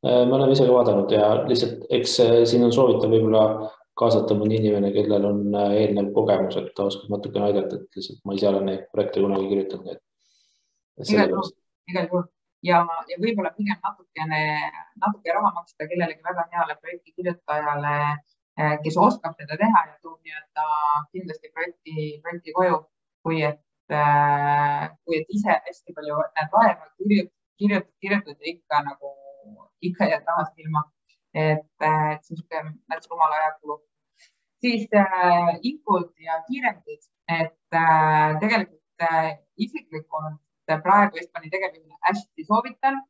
me oleme ise ka vaadanud ja lihtsalt, eks siin on soovitav võib-olla kaasata mõni inimene, kellel on äh, eelnev kogemus, et ta oskab natukene aidata, et lihtsalt ma ise olen neid projekte kunagi kirjutanud, et. sellepärast igal juhul ja, ja võib-olla pigem natukene, natuke raha maksta kellelegi väga heale projekti kirjutajale, eh, kes oskab seda teha ja toob nii-öelda kindlasti projekti, projekti koju, kui et, eh, kui et ise hästi palju näed vaeva, kirjutad, kirjutad, kirjutad ja ikka nagu, ikka jääd rahast ilma. et, et niisugune näiteks rumal ajakulu. Siis äh, infod ja kiirendid, et äh, tegelikult äh, isiklikult praegu Estbani tegevjuhina hästi soovitan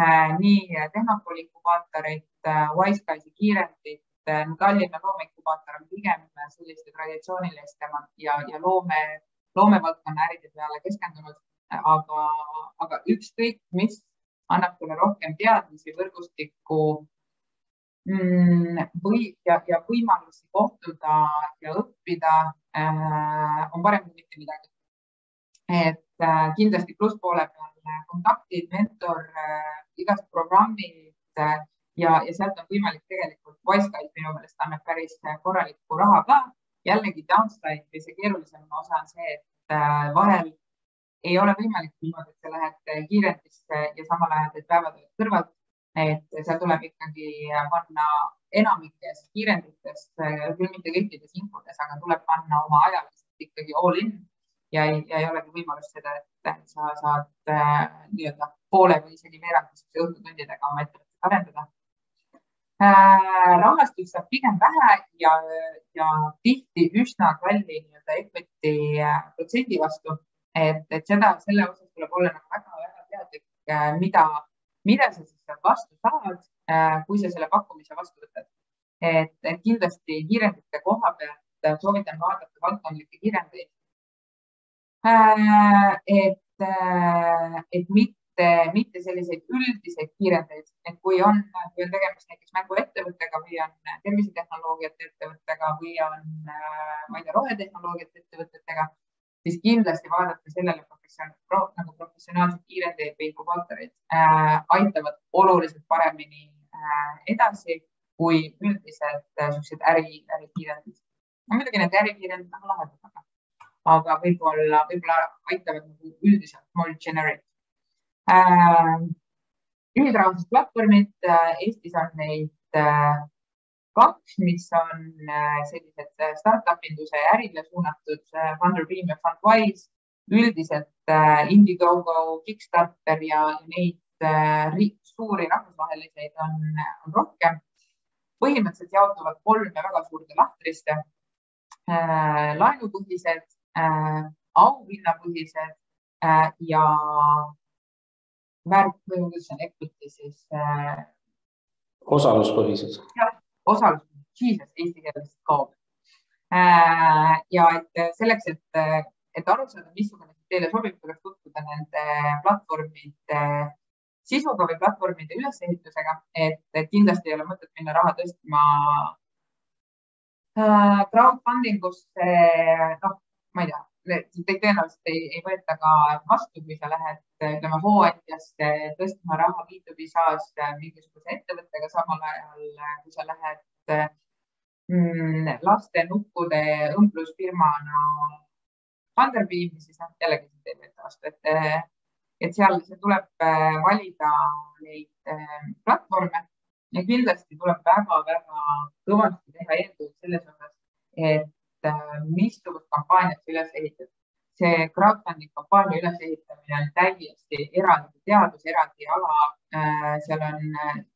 äh, nii Tehnopoli inkubaatorit äh,, Wiseguys'i kiirendit äh,, Tallinna loomeinkubaator on pigem selliste traditsiooniliste ja, ja loome, loomevaldkonna äride peale keskendunud, aga, aga ükskõik, mis annab sulle rohkem teadmisi, võrgustikku mm, või, ja, ja võimalusi kohtuda ja õppida äh, on parem kui mitte midagi. et Äh, kindlasti plusspoole peal äh, kontaktid, mentor, äh, igast programmid ja, ja sealt on võimalik tegelikult, Wiseguide minu meelest annab päris korralikku raha ka. jällegi downside või see keerulisem osa on see, et vahel ei ole võimalik niimoodi, et sa lähed kiirendisse ja samal ajal teed päevatööd kõrvalt. Et seal tuleb ikkagi panna enamikes kiirendites, küll mitte kõikides infodes, aga tuleb panna oma ajaliselt ikkagi all in ja ei, ja ei olegi võimalust seda, et sa saad äh, nii-öelda poole või isegi veerandise õhtutundidega oma ettevõtet arendada äh,. rahastust saab pigem vähe ja, ja tihti üsna kalli nii-öelda equity äh, protsendi vastu. et, et seda, selle osas tuleb olla nagu väga-väga teadlik äh,, mida, mida sa siis sealt vastu saad äh,, kui sa selle pakkumise vastu võtad. et, kindlasti kiirendite koha pealt soovitan vaadata valdkondlikke kiirendeid Äh, et, äh, et mitte, mitte selliseid üldiseid kiirendeid, et kui on, kui on tegemist näiteks mänguettevõttega või on tervisetehnoloogiate ettevõttega või on, äh, ma ei tea, rohetehnoloogiate ettevõtetega, siis kindlasti vaadata sellele profession, nagu professionaalseid kiirendeid või inkubaatoreid äh, aitavad oluliselt paremini äh, edasi kui üldised niisugused äh, äri, ärikiirendid. muidugi need ärikiirendid on lahedad, aga aga võib-olla, võib-olla aitavad nagu üldiselt more generate äh,. ühisrahastusplatvormid äh,, Eestis on neid äh, kaks, mis on äh, sellised äh, startup induse ärile suunatud äh,, Funderbeam ja Fundwise. üldiselt Indiegogo, Kickstarter ja neid suuri rahvusvaheliseid on, on rohkem. põhimõtteliselt jaotuvad kolme väga suurde lahtrisse laenupõhised auhinnapõhised ja väärt, või kuidas see on equity siis osaluspõhised. jah, osaluspõhised, jesus, eesti keeles kaob äh,. ja et selleks, et, et aru saada, missugune teile sobib, tuleks tutvuda nende platvormide sisuga või platvormide ülesehitusega, et, kindlasti ei ole mõtet minna raha tõstma äh, crowdfunding usse, noh, ma ei tea, teid tõenäoliselt ei, ei võeta ka vastu, kui sa lähed, ütleme, hooandjasse tõstma raha B2B SaaS mingisuguse ettevõttega, samal ajal kui sa lähed mm, laste nuppude õmblusfirmana Funderbeami, siis noh, jällegi sind ei võeta vastu, et, et seal tuleb valida neid platvorme ja kindlasti tuleb väga-väga kõvasti teha eeltööd selles osas, et Äh, missugust kampaaniat sa üles ehitad. See crowdfunding kampaania ülesehitamine on täiesti eraldi teadus, eraldi ala. Äh, seal on,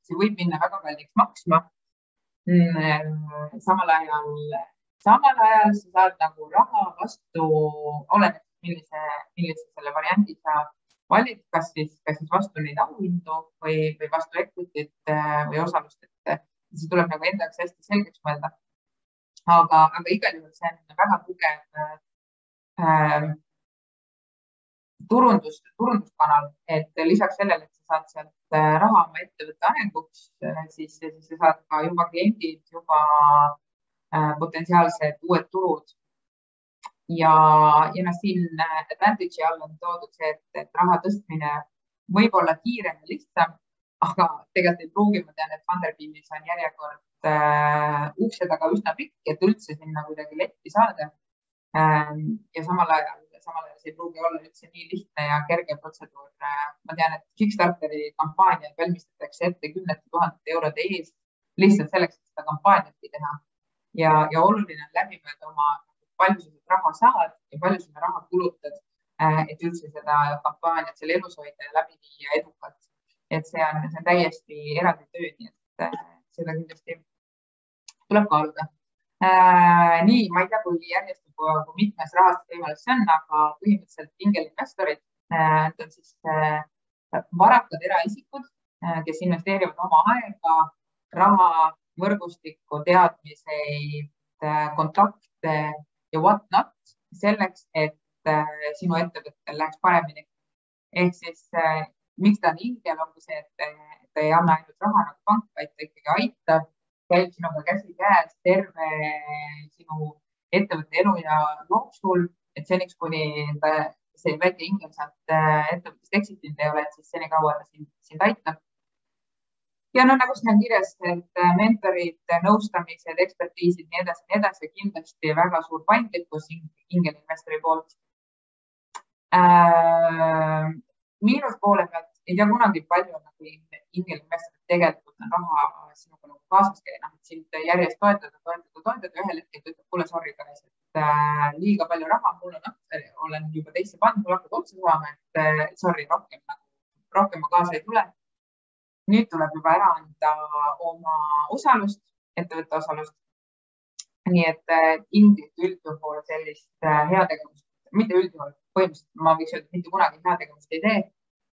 see võib minna väga kalliks maksma. Mm, samal ajal, samal ajal sa saad nagu raha vastu, oleneb millise, millise selle variandi sa valid, kas siis, kas siis vastu neid auhindu või, või vastu equity't äh, või osalust, et see tuleb nagu enda jaoks hästi selgeks mõelda aga, aga igal juhul see on väga tugev äh, turundus, turunduskanal, et lisaks sellele, et sa saad sealt äh, raha oma ettevõtte arenguks, äh, siis, siis sa saad ka juba kliendid, juba äh, potentsiaalsed uued turud. ja, ja noh, siin advantage'i all on toodud see, et, et raha tõstmine võib olla kiirem ja lihtsam, aga tegelikult ei pruugi, ma tean, et Funderbeamis on järjekord äh, ukse taga üsna pikk, et üldse sinna kuidagi letti saada. Ja samal ajal, samal ajal see ei pruugi olla üldse nii lihtne ja kerge protseduur äh,. ma tean, et Kickstarteri kampaaniaid valmistatakse ette kümnete tuhandete eurode eest lihtsalt selleks, et seda kampaaniatki teha. ja, ja oluline on läbi mõelda oma, palju sa raha saad ja palju sa raha kulutad äh,, et üldse seda kampaaniat seal elus hoida ja läbi viia edukalt. et see on, see on täiesti eraldi töö, nii et seda kindlasti tuleb kaaluda nii, ma ei tea, kui järjestikku, kui mitmes rahastusvõimalus see on, aga põhimõtteliselt ingelinvestorid äh,, need on siis äh, varakad eraisikud äh,, kes investeerivad oma aega, raha, võrgustikku, teadmiseid kontakte ja what not selleks, et sinu ettevõttel läheks paremini. ehk siis miks ta on ingel, ongi see, et ta ei anna ainult raha nagu pank, vaid ta ikkagi aitab käib sinuga käsikäes terve sinu ettevõtte eluea jooksul, et seniks, kuni ta, see väike ingel sealt äh, ettevõttest exit inud ei ole, et siis senikaua ta sind, sind aitab. ja no nagu siin on kirjas, et äh, mentorid, nõustamised, ekspertiisid, nii edasi, nii edasi, kindlasti väga suur paindlikkus ingelinvestori poolt äh,. miinuspoole pealt ei tea kunagi, palju nagu ingelinvestorid tegelikult on raha sinuga nagu kaasas käia, noh, et sind järjest toetada, toetada, toetada, ühel hetkel ta ütleb, kuule, sorry guys, et äh, liiga palju raha, mul on, olen juba teisse pannud, mul hakkab otsa saama, et äh, sorry, rohkem nagu, rohkem ma kaasa ei tule. nüüd tuleb juba ära anda oma osalust, ettevõtte osalust. nii et äh, Ingrid üldjuhul sellist äh, heategevust, mitte üldjuhul, põhimõtteliselt ma võiks öelda, et mitte kunagi heategevust ei tee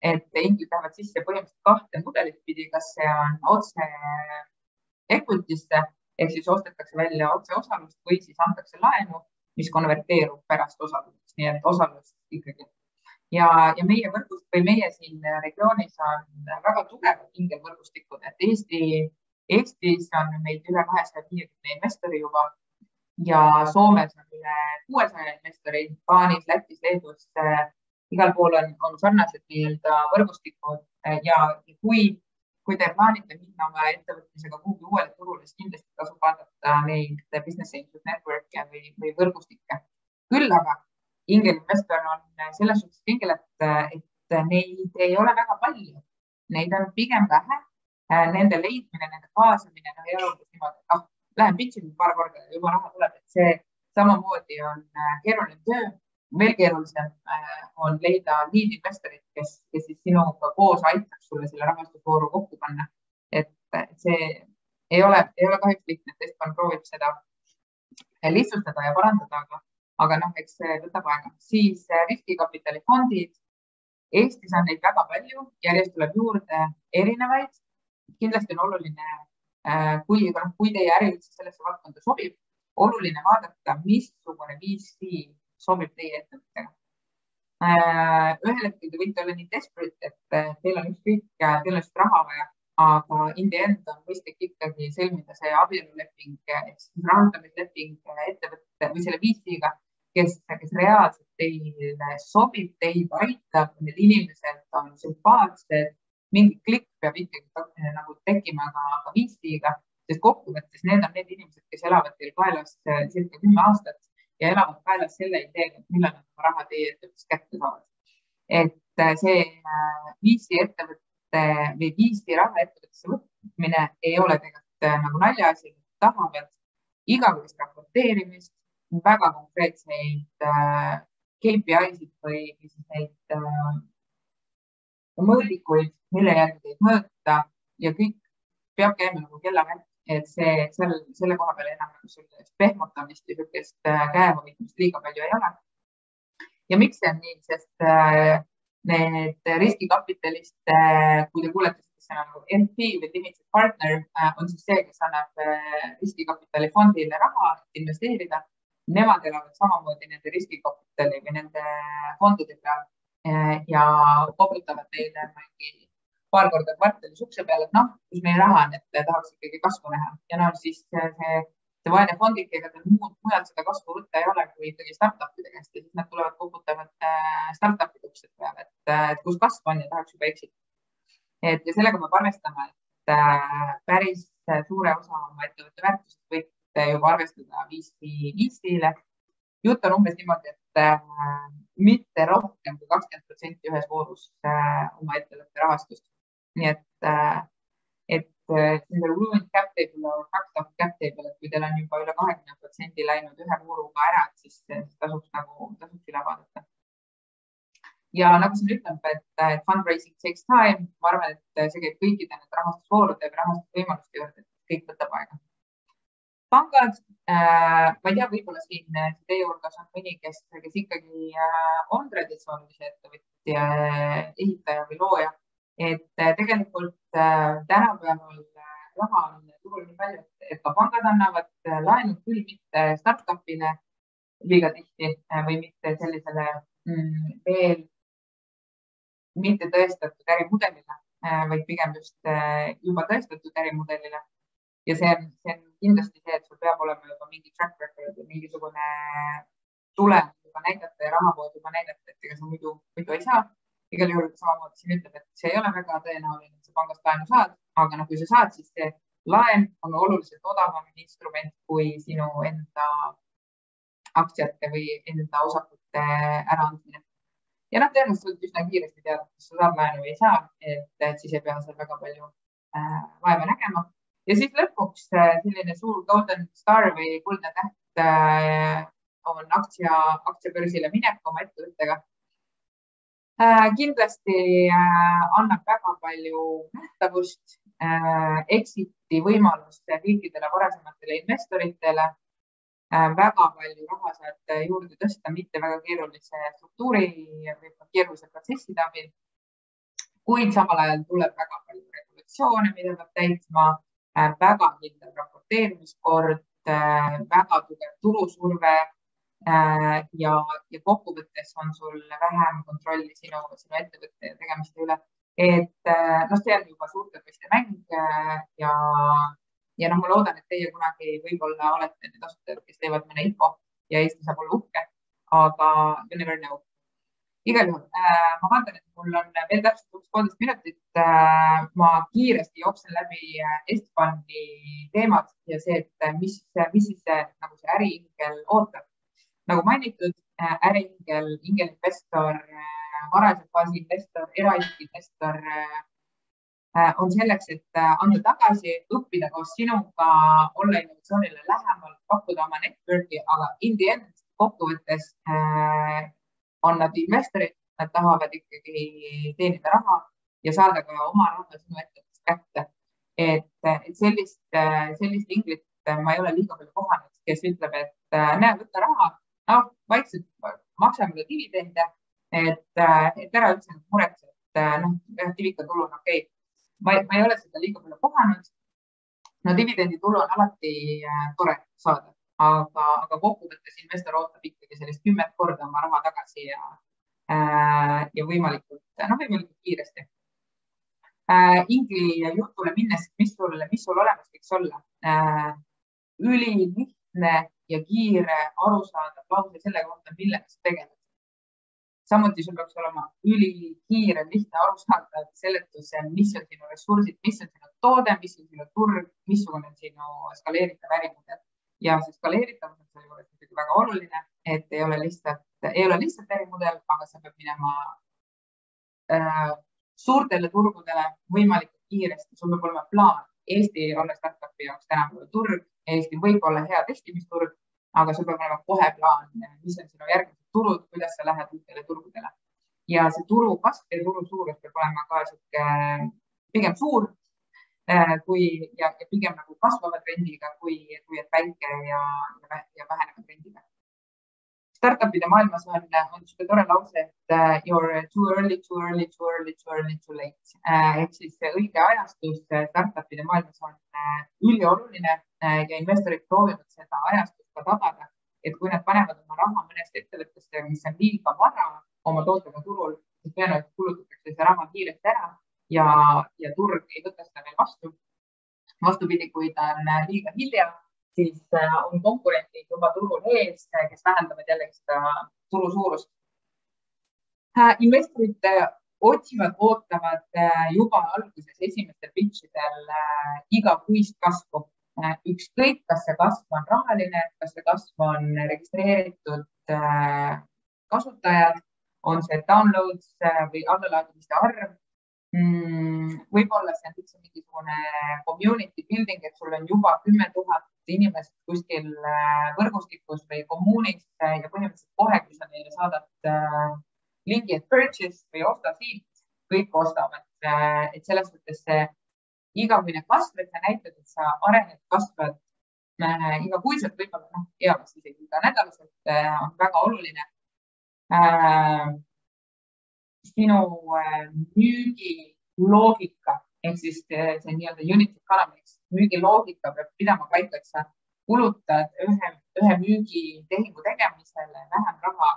et ingid lähevad sisse põhimõtteliselt kahte mudelit pidi, kas see on otse equity'sse ehk siis ostetakse välja otseosalust või siis antakse laenu, mis konverteerub pärast osaluseks, nii et osalus ikkagi. ja, ja meie võrgust või meie siin regioonis on väga tugevad ingelvõrgustikud, et Eesti, Eestis on meid üle kahesaja viiekümne investori juba ja Soomes on üle kuuesaja investori, Taanis, Lätis, Leedus igal pool on, on sarnased nii-öelda võrgustikud äh, ja kui, kui te plaanite minna oma ettevõtmisega kuhugi uuele turule, siis kindlasti tasub vaadata neid business angel network'e või, või võrgustikke. küll aga ingelinvestor on selles suhtes ingel, et, et neid ei ole väga palju, neid on pigem vähe. Äh, nende leidmine, nende kaasamine, no ei ole umbes niimoodi, et ah, lähen pitch in paar korda ja juba raha tuleb, et see samamoodi on äh, keeruline töö veel keerulisem äh, on leida lead investorit, kes, kes siis sinuga koos aitaks sulle selle rahastusvooru kokku panna. et see ei ole, ei ole kahjuks lihtne, Estban proovib seda lihtsustada ja parandada, aga, aga noh, eks see võtab aega. siis äh, riskikapitali fondid. Eestis on neid väga palju, järjest tuleb juurde erinevaid. kindlasti on oluline, äh, kui, noh, kui teie äri üldse sellesse valdkonda sobib, oluline vaadata, missugune VC sobib teie ettevõttega. Äh, ühel hetkel te võite olla nii desperate, et äh, teil on ükskõik, teil on lihtsalt raha vaja, aga in the end on mõistlik ikkagi sõlmida see abieluleping ehk siis rahandamisleping ettevõtte või selle VC-ga, kes, kes reaalselt teile sobib, teid aitab, need inimesed on sümpaatsed, mingi klikk peab ikkagi nagu tekkima ka, ka VC-ga, sest kokkuvõttes need on need inimesed, kes elavad teil kaelas circa kümme aastat ja elavad kaelas selle ideega, et millal nad oma raha teie ettevõttes kätte saavad. et see VC ettevõtte või VC raha ettevõttesse võtmine ei ole tegelikult nagu naljaasi, tahavad igavest raporteerimist, väga konkreetseid äh, KPI-sid või siis neid äh, mõõdikuid, mille järgi teid mõõta ja kõik peab käima nagu kellavärk, et see seal selle koha peal enam nagu sellist pehmotamist ja niisugust äh, käehoidmist liiga palju ei ole. ja miks see on nii, sest äh, need riskikapitalist äh,, kui te kuulete see on nagu LP või limited partner on siis see, kes annab äh, riskikapitalifondile raha investeerida. Nemad elavad samamoodi nende riskikapitali või nende fondide peal ja koputavad neile mingi paar korda kvartalis ukse peale, et noh, kus meie raha on, et tahaks ikkagi kasvu näha ja noh, siis see, see, vaene fondike, ega tal muud, mujal seda kasvu võtta ei ole kui ikkagi startup'ide käest ja siis nad tulevad, koputavad startup'ide uksed peale, et, et kus kasv on ja tahaks juba exit et ja sellega peab arvestama, et äh, päris suure osa oma ettevõtte väärtusest võite juba arvestada viisi viisile. jutt on umbes niimoodi, et äh, mitte rohkem kui kakskümmend protsenti ühes voorus äh, oma ettevõtte rahastust. Nii et, et nende ruined cap table or fact of cap table, et kui teil on juba üle kahekümne protsendi läinud ühe vooruga ära, siis tasuks nagu, tasuks üle vaadata ja nagu siin ütleb, et fundraising takes time, ma arvan, et see käib kõikide nende rahastusvoorude või rahastusvõimaluste juurde, et kõik võtab aega. pangad äh,, ma ei tea, võib-olla siin teie hulgas on mõni, kes, kes ikkagi äh, on traditsioonilise ettevõtja, ehitaja või looja, et äh, tegelikult äh, tänapäeval äh, raha on turul nii palju, et ka pangad annavad laenu küll mitte startup'ile liiga tihti või mitte sellisele mm, veel mitte tõestatud ärimudelile, vaid pigem just juba tõestatud ärimudelile. ja see on, see on kindlasti see, et sul peab olema juba mingi track record või mingisugune tulemus juba näidata ja rahavood juba näidata, et ega sa muidu, muidu ei saa. Igal juhul samamoodi siin ütleb, et see ei ole väga tõenäoline, et sa pangast laenu saad, aga noh, kui sa saad, siis see laen on oluliselt odavam instrument kui sinu enda aktsiate või enda osakute äraandmine ja noh, tõenäoliselt üsna kiiresti teada, kas sa saad laenu või ei saa, et, siis ei pea seal väga palju äh, vaeva nägema. ja siis lõpuks äh, selline suur golden star või kuldne täht äh, on aktsia, aktsiabörsile minek oma ettevõttega. Kindlasti äh, annab väga palju nähtavust äh,, exit'i võimalust kõikidele varasematele investoritele Äh, väga palju raha saad juurde tõsta, mitte väga keerulise struktuuri või keerulise protsesside abil. kuid samal ajal tuleb väga palju regulatsioone, mida peab täitma, äh, väga kindel raporteerimiskord, äh, väga tugev turusurve ja, ja kokkuvõttes on sul vähem kontrolli sinu, sinu ettevõtte tegemiste üle. et noh, see on juba suurte poiste mäng ja ja noh, ma loodan, et teie kunagi võib-olla olete need asutajad, kes teevad mõne info ja Eesti saab olla uhke, aga you never know. igal juhul äh, ma vaatan, et mul on veel täpselt umbes poolteist minutit äh,. ma kiiresti jooksen läbi äh, Estbani teemad ja see, et äh, mis, mis siis see, nagu see äriingel ootab. Nagu mainitud äh,, äriingel, ingelinvestor äh,, varase faasi investor, eraisikinvestor äh, on selleks, et anda tagasi, õppida koos sinuga, olla innovatsioonile lähemal, pakkuda oma network'i, aga in the end kokkuvõttes on nad investorid, nad tahavad ikkagi teenida raha ja saada ka oma raha sinu ettevõttest kätte. et, et sellist, sellist inglit ma ei ole liiga palju kohanud, kes ütleb, et näe, võta raha, noh, vaikselt maksa mulle dividende, et, et ära üldse muretse, et noh, dividenditulu on okei okay ma ei, ole seda liiga palju kohanud. no dividenditulu on alati äh, tore saada, aga, aga kokkuvõttes investor ootab ikkagi sellist kümmet korda oma raha tagasi ja äh,, ja võimalikult, noh, võimalikult kiiresti äh,. Ingli jutule minnes, mis sul, mis sul olemas võiks olla äh,? Ülilihtne ja kiire arusaadav lause selle kohta, millega sa tegeled. samuti sul peaks olema ülikiire, lihtne, arusaadav seletus, mis on sinu ressursid, mis on sinu toode, mis on sinu turg, missugune on sinu skaleeritav ärimudel ja see skaleeritavus on selle juures muidugi väga oluline, et ei ole lihtsalt, ei ole lihtsalt ärimudel, aga sa pead minema äh, suurtele turgudele võimalikult kiiresti, sul peab olema plaan. Eesti on startup'i jaoks tänapäeval turg, Eesti võib olla hea testimisturg, aga sul peab olema kohe plaan, mis on sinu järgmised turud, kuidas sa lähed uutele turgudele. ja see turu kasv ja turu suurus peab olema ka sihuke pigem suur äh, kui ja, ja pigem nagu kasvava trendiga, kui, kui et väike ja, ja, ja väheneva trendiga. Startupide maailmas on, on niisugune tore lause, et uh, you are too early, too early, too early, too early, too late ehk siis õige ajastus startupide maailmas on ülioluline ja investorid proovivad seda ajastust ka tabada et kui nad panevad oma raha mõnest ettevõttesse, mis on liiga vara oma tootega turul, siis tõenäoliselt kulutatakse see raha kiiresti ära ja, ja turg ei võta seda veel vastu. vastupidi, kui ta on liiga hilja, siis äh, on konkurendid juba turul ees, kes vähendavad jällegi seda turu suurust. Äh, investorid äh, otsivad, ootavad juba alguses esimestel pitch idel igakuist kasvu Äh, ükskõik, kas see kasv on rahaline, kas see kasv on registreeritud äh, kasutajad, on see downloads äh, või allalaadimiste arv. Mm, võib-olla see on üldse mingisugune community building, et sul on juba kümme tuhat inimest kuskil võrgustikus või kommuunis ja põhimõtteliselt kohe, kui sa neile saadad lingi, et purchase või osta siit, kõik ostavad. et selles mõttes see igakuine kasv, et sa näitad, et sa arened, kasvad äh, igakuiselt, võib-olla noh, eales isegi iganädalaselt äh, on väga oluline äh,. sinu äh, müügiloogika ehk siis äh, see nii-öelda unit economics, müügiloogika peab pidama paika, et sa kulutad ühe, ühe müügitehingu tegemisele vähem raha,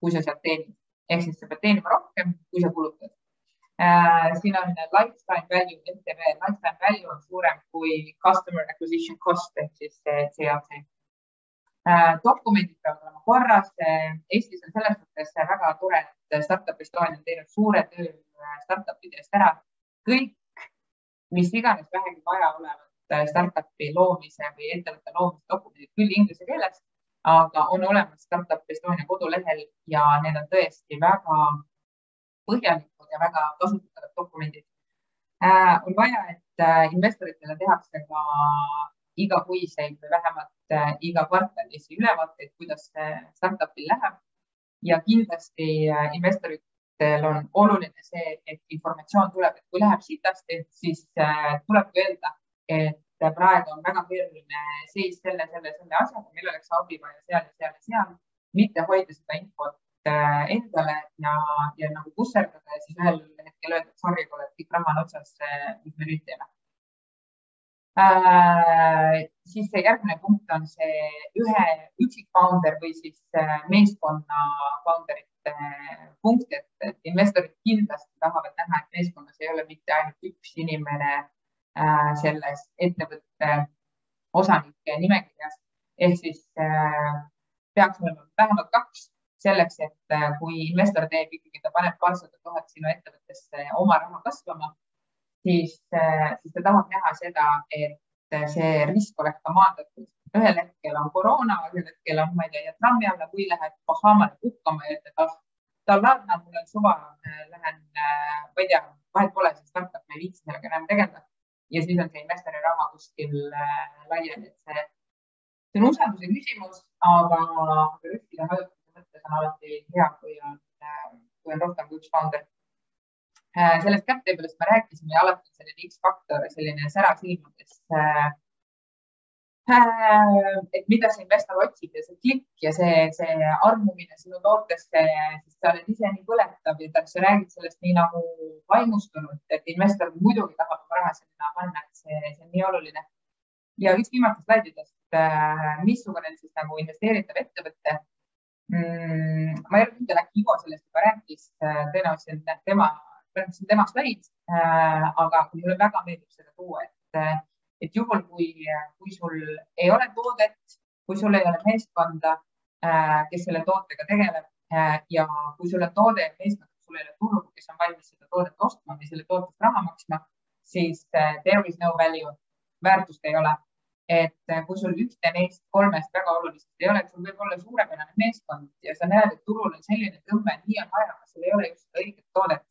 kui sa sealt teenid. ehk siis sa pead teenima rohkem, kui sa kulutad Äh, siin on lifetime value, LTV, lifetime value on suurem kui customer acquisition cost ehk siis CAC. Äh, dokumendid peavad olema korras. Eestis on selles mõttes väga tore, et Startup Estonia on teinud suure töö äh, startup'ide eest ära. kõik, mis iganes vähegi vaja olevat startup'i loomise või ettevõtte loomise dokumendid, küll inglise keeles, aga on olemas Startup Estonia kodulehel ja need on tõesti väga põhjalikud ja väga kasutatavad dokumendid äh,. on vaja, et äh, investoritele tehakse ka igakuiseid või vähemalt äh, igakvartalisi ülevaateid, kuidas startup'il läheb. ja kindlasti äh, investoritel on oluline see, et informatsioon tuleb, et kui läheb sitasti, siis äh, tulebki öelda, et praegu on väga keeruline seis selle, selle, selle asjaga, meil oleks abi vaja seal ja seal ja seal, mitte hoida seda infot Äh, endale ja, ja nagu pusserdada ja siis ühel hetkel öelda, et sorry, kuule, kõik raha on otsas, mis me nüüd teeme äh,. siis see järgmine punkt on see ühe üksik founder või siis äh, meeskonna founderite äh, punkt, et, et investorid kindlasti tahavad näha, et meeskonnas ei ole mitte ainult üks inimene äh, selles ettevõtte osanike nimekirjas ehk siis äh, peaks olema vähemalt kaks selleks, et äh, kui investor teeb ikkagi, ta paneb paarsada tuhat sinu ettevõttesse oma raha kasvama, siis, äh, siis ta tahab näha seda, et äh, see risk oleks ka maandatud. ühel hetkel on koroona, ühel hetkel on, ma ei tea, trammi alla või lähed Bahamale puhkama ja ütled, ah, Talladna, mul on suva, lähen, ma ei tea, vahet pole, see startup, ma ei viitsi sellega enam tegeleda. ja siis on see investori raha kuskil laiali, et see, see on usalduse küsimus, aga riskide mõjutamine mõttes on alati hea, kui on, kui on rohkem kui üks founder. Äh, sellest table'ist me rääkisime ja alati selline X-faktor, selline sära silmades. Äh, äh, et mida see investor otsib ja see klikk ja see, see armumine sinu tootesse, sest sa oled ise nii põletav ja sa räägid sellest nii nagu vaimustunud, et investor muidugi tahab oma raha sinna panna, et see, see on nii oluline. ja üks viimastest slaididest, missugune on siis nagu investeeritav ettevõte mm,. ma ei ole kindel, äkki Ivo sellest juba rääkis, äh, tõenäoliselt tema, see on tema slaid äh,, aga mulle väga meeldib seda tuua, et, äh, et juhul, kui, kui sul ei ole toodet, kui sul ei ole meeskonda äh,, kes selle tootega tegeleb ja kui sul on toode ja meeskond, sul ei ole turgu, kes on valmis seda toodet ostma või selle tootest raha maksma, siis there is no value, väärtust ei ole et äh, kui sul ühte neist kolmest väga olulist ei ole, sul võib olla suurepärane meeskond ja sa näed, et turul on selline tõmme, nii on vaja, aga sul ei ole just õiget toodet.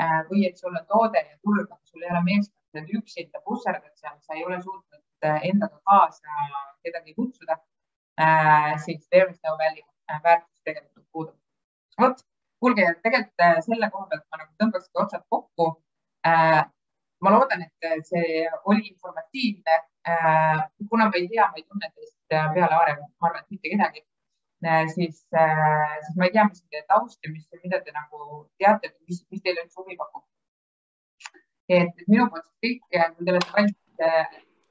Äh, või et sul on toode ja turg, aga sul ei ole meeskond, sa oled üksinda pusserdad seal, sa ei ole suutnud äh, endaga kaasa kedagi kutsuda, siis there is no value, väärtus tegelikult puudub. vot, kuulge, tegelikult selle koha pealt ma nagu tõmbakski otsad kokku. Ma loodan, et see oli informatiivne. Äh, kuna ma ei tea, ma ei tunne teist äh, peale Aare, ma arvan, et mitte kedagi, äh, siis, siis ma ei tea, mis teie taust ja mis, mida te nagu teate, mis, mis teile üldse huvi pakub. et minu poolt kõik, kui te olete valmis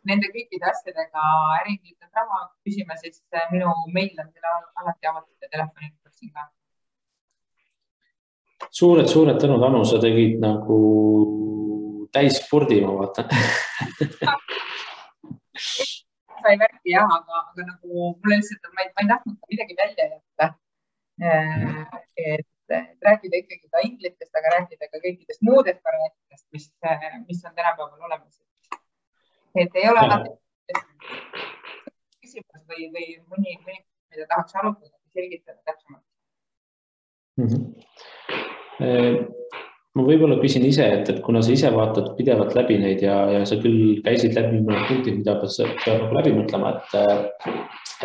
nende kõikide asjadega äriklinikult raha küsima, siis minu meil on teile alati avatud ja telefoninumber siin ka suured-suured tänud, Anu, sa tegid nagu täisspordi, ma vaatan (laughs) sai värki jah, aga, aga nagu mulle lihtsalt, ma ei, ma ei tahtnud midagi välja jätta. Äh, et, et rääkida ikkagi ka inglitest, aga rääkida ka kõikidest muudest variantidest, mis, mis on tänapäeval olemas. et ei ole alati küsimus või, või mõni, mõni, mida tahaks arutada, selgitada täpsemalt mm. -hmm ma võib-olla küsin ise, et, et kuna sa ise vaatad pidevalt läbi neid ja, ja sa küll käisid läbi mõned punktid, mida peab nagu läbi mõtlema, et,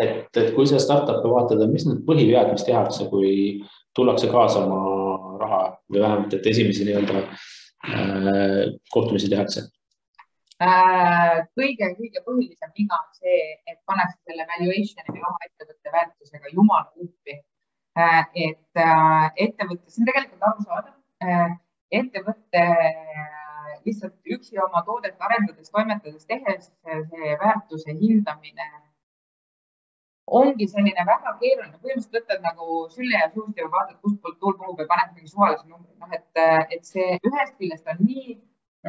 et, et kui sa startup'e vaatad, mis need põhivead, mis tehakse, kui tullakse kaasa oma raha või vähemalt, et esimesi nii-öelda äh, kohtumisi tehakse? Äh, kõige, kõige põhilisem viga on see, et pannakse selle valuation'i või oma ettevõtte väärtusega jumala uppi. Äh, et äh, ettevõte, see on tegelikult arusaadav ettevõte lihtsalt üksi oma toodet arendades, toimetades, tehes see väärtuse hindamine ongi selline väga keeruline, põhimõtteliselt võtad nagu sülle ja suust ja vaatad, kustpoolt tuul puhub ja paned mingi suvalise numbri, noh et, et see ühest küljest on nii,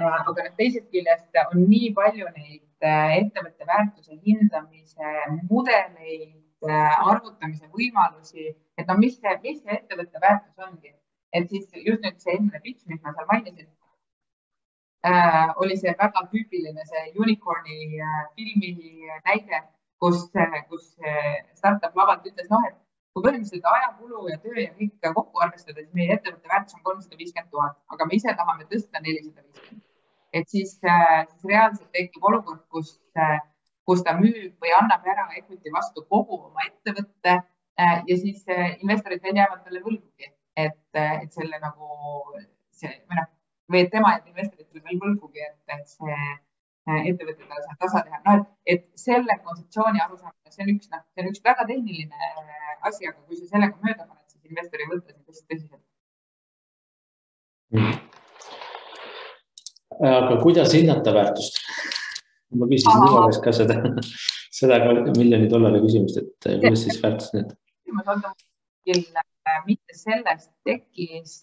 aga teisest küljest on nii palju neid ettevõtte väärtuse hindamise mudeleid, arvutamise võimalusi, et no mis see, mis see ettevõtte väärtus ongi et siis just nüüd see esimene pitch, mis ma seal mainisin äh,, oli see väga tüüpiline, see unicorn'i äh, filmi näide, kus, kus startup lavalt ütles, noh, et kui põhimõtteliselt ajakulu ja töö ja kõik kokku arvestada, siis meie ettevõtte väärtus on kolmsada viiskümmend tuhat, aga me ise tahame tõsta nelisada viiskümmend. et siis, äh, siis reaalselt tekib olukord, kus, äh, kus ta müüb või annab ära equity vastu kogu oma ettevõtte äh, ja siis investorid veel jäävad talle võlgugi et, et selle nagu see või noh, või et tema jääb investoritele veel võlgugi, et, et see äh, ettevõte tal saab tasa teha, noh, et, selle kontseptsiooni arusaamine, see on üks, noh, see on üks väga tehniline äh, asi, aga kui sa sellega mööda paned, siis investor ei võta sind hästi tõsiselt mm.. aga kuidas hinnata väärtust? ma küsisin Ivo käest ka seda, (laughs) seda miljoni dollari küsimust, et kuidas siis väärtust näete? küsimus on Äh, mitte sellest tekkis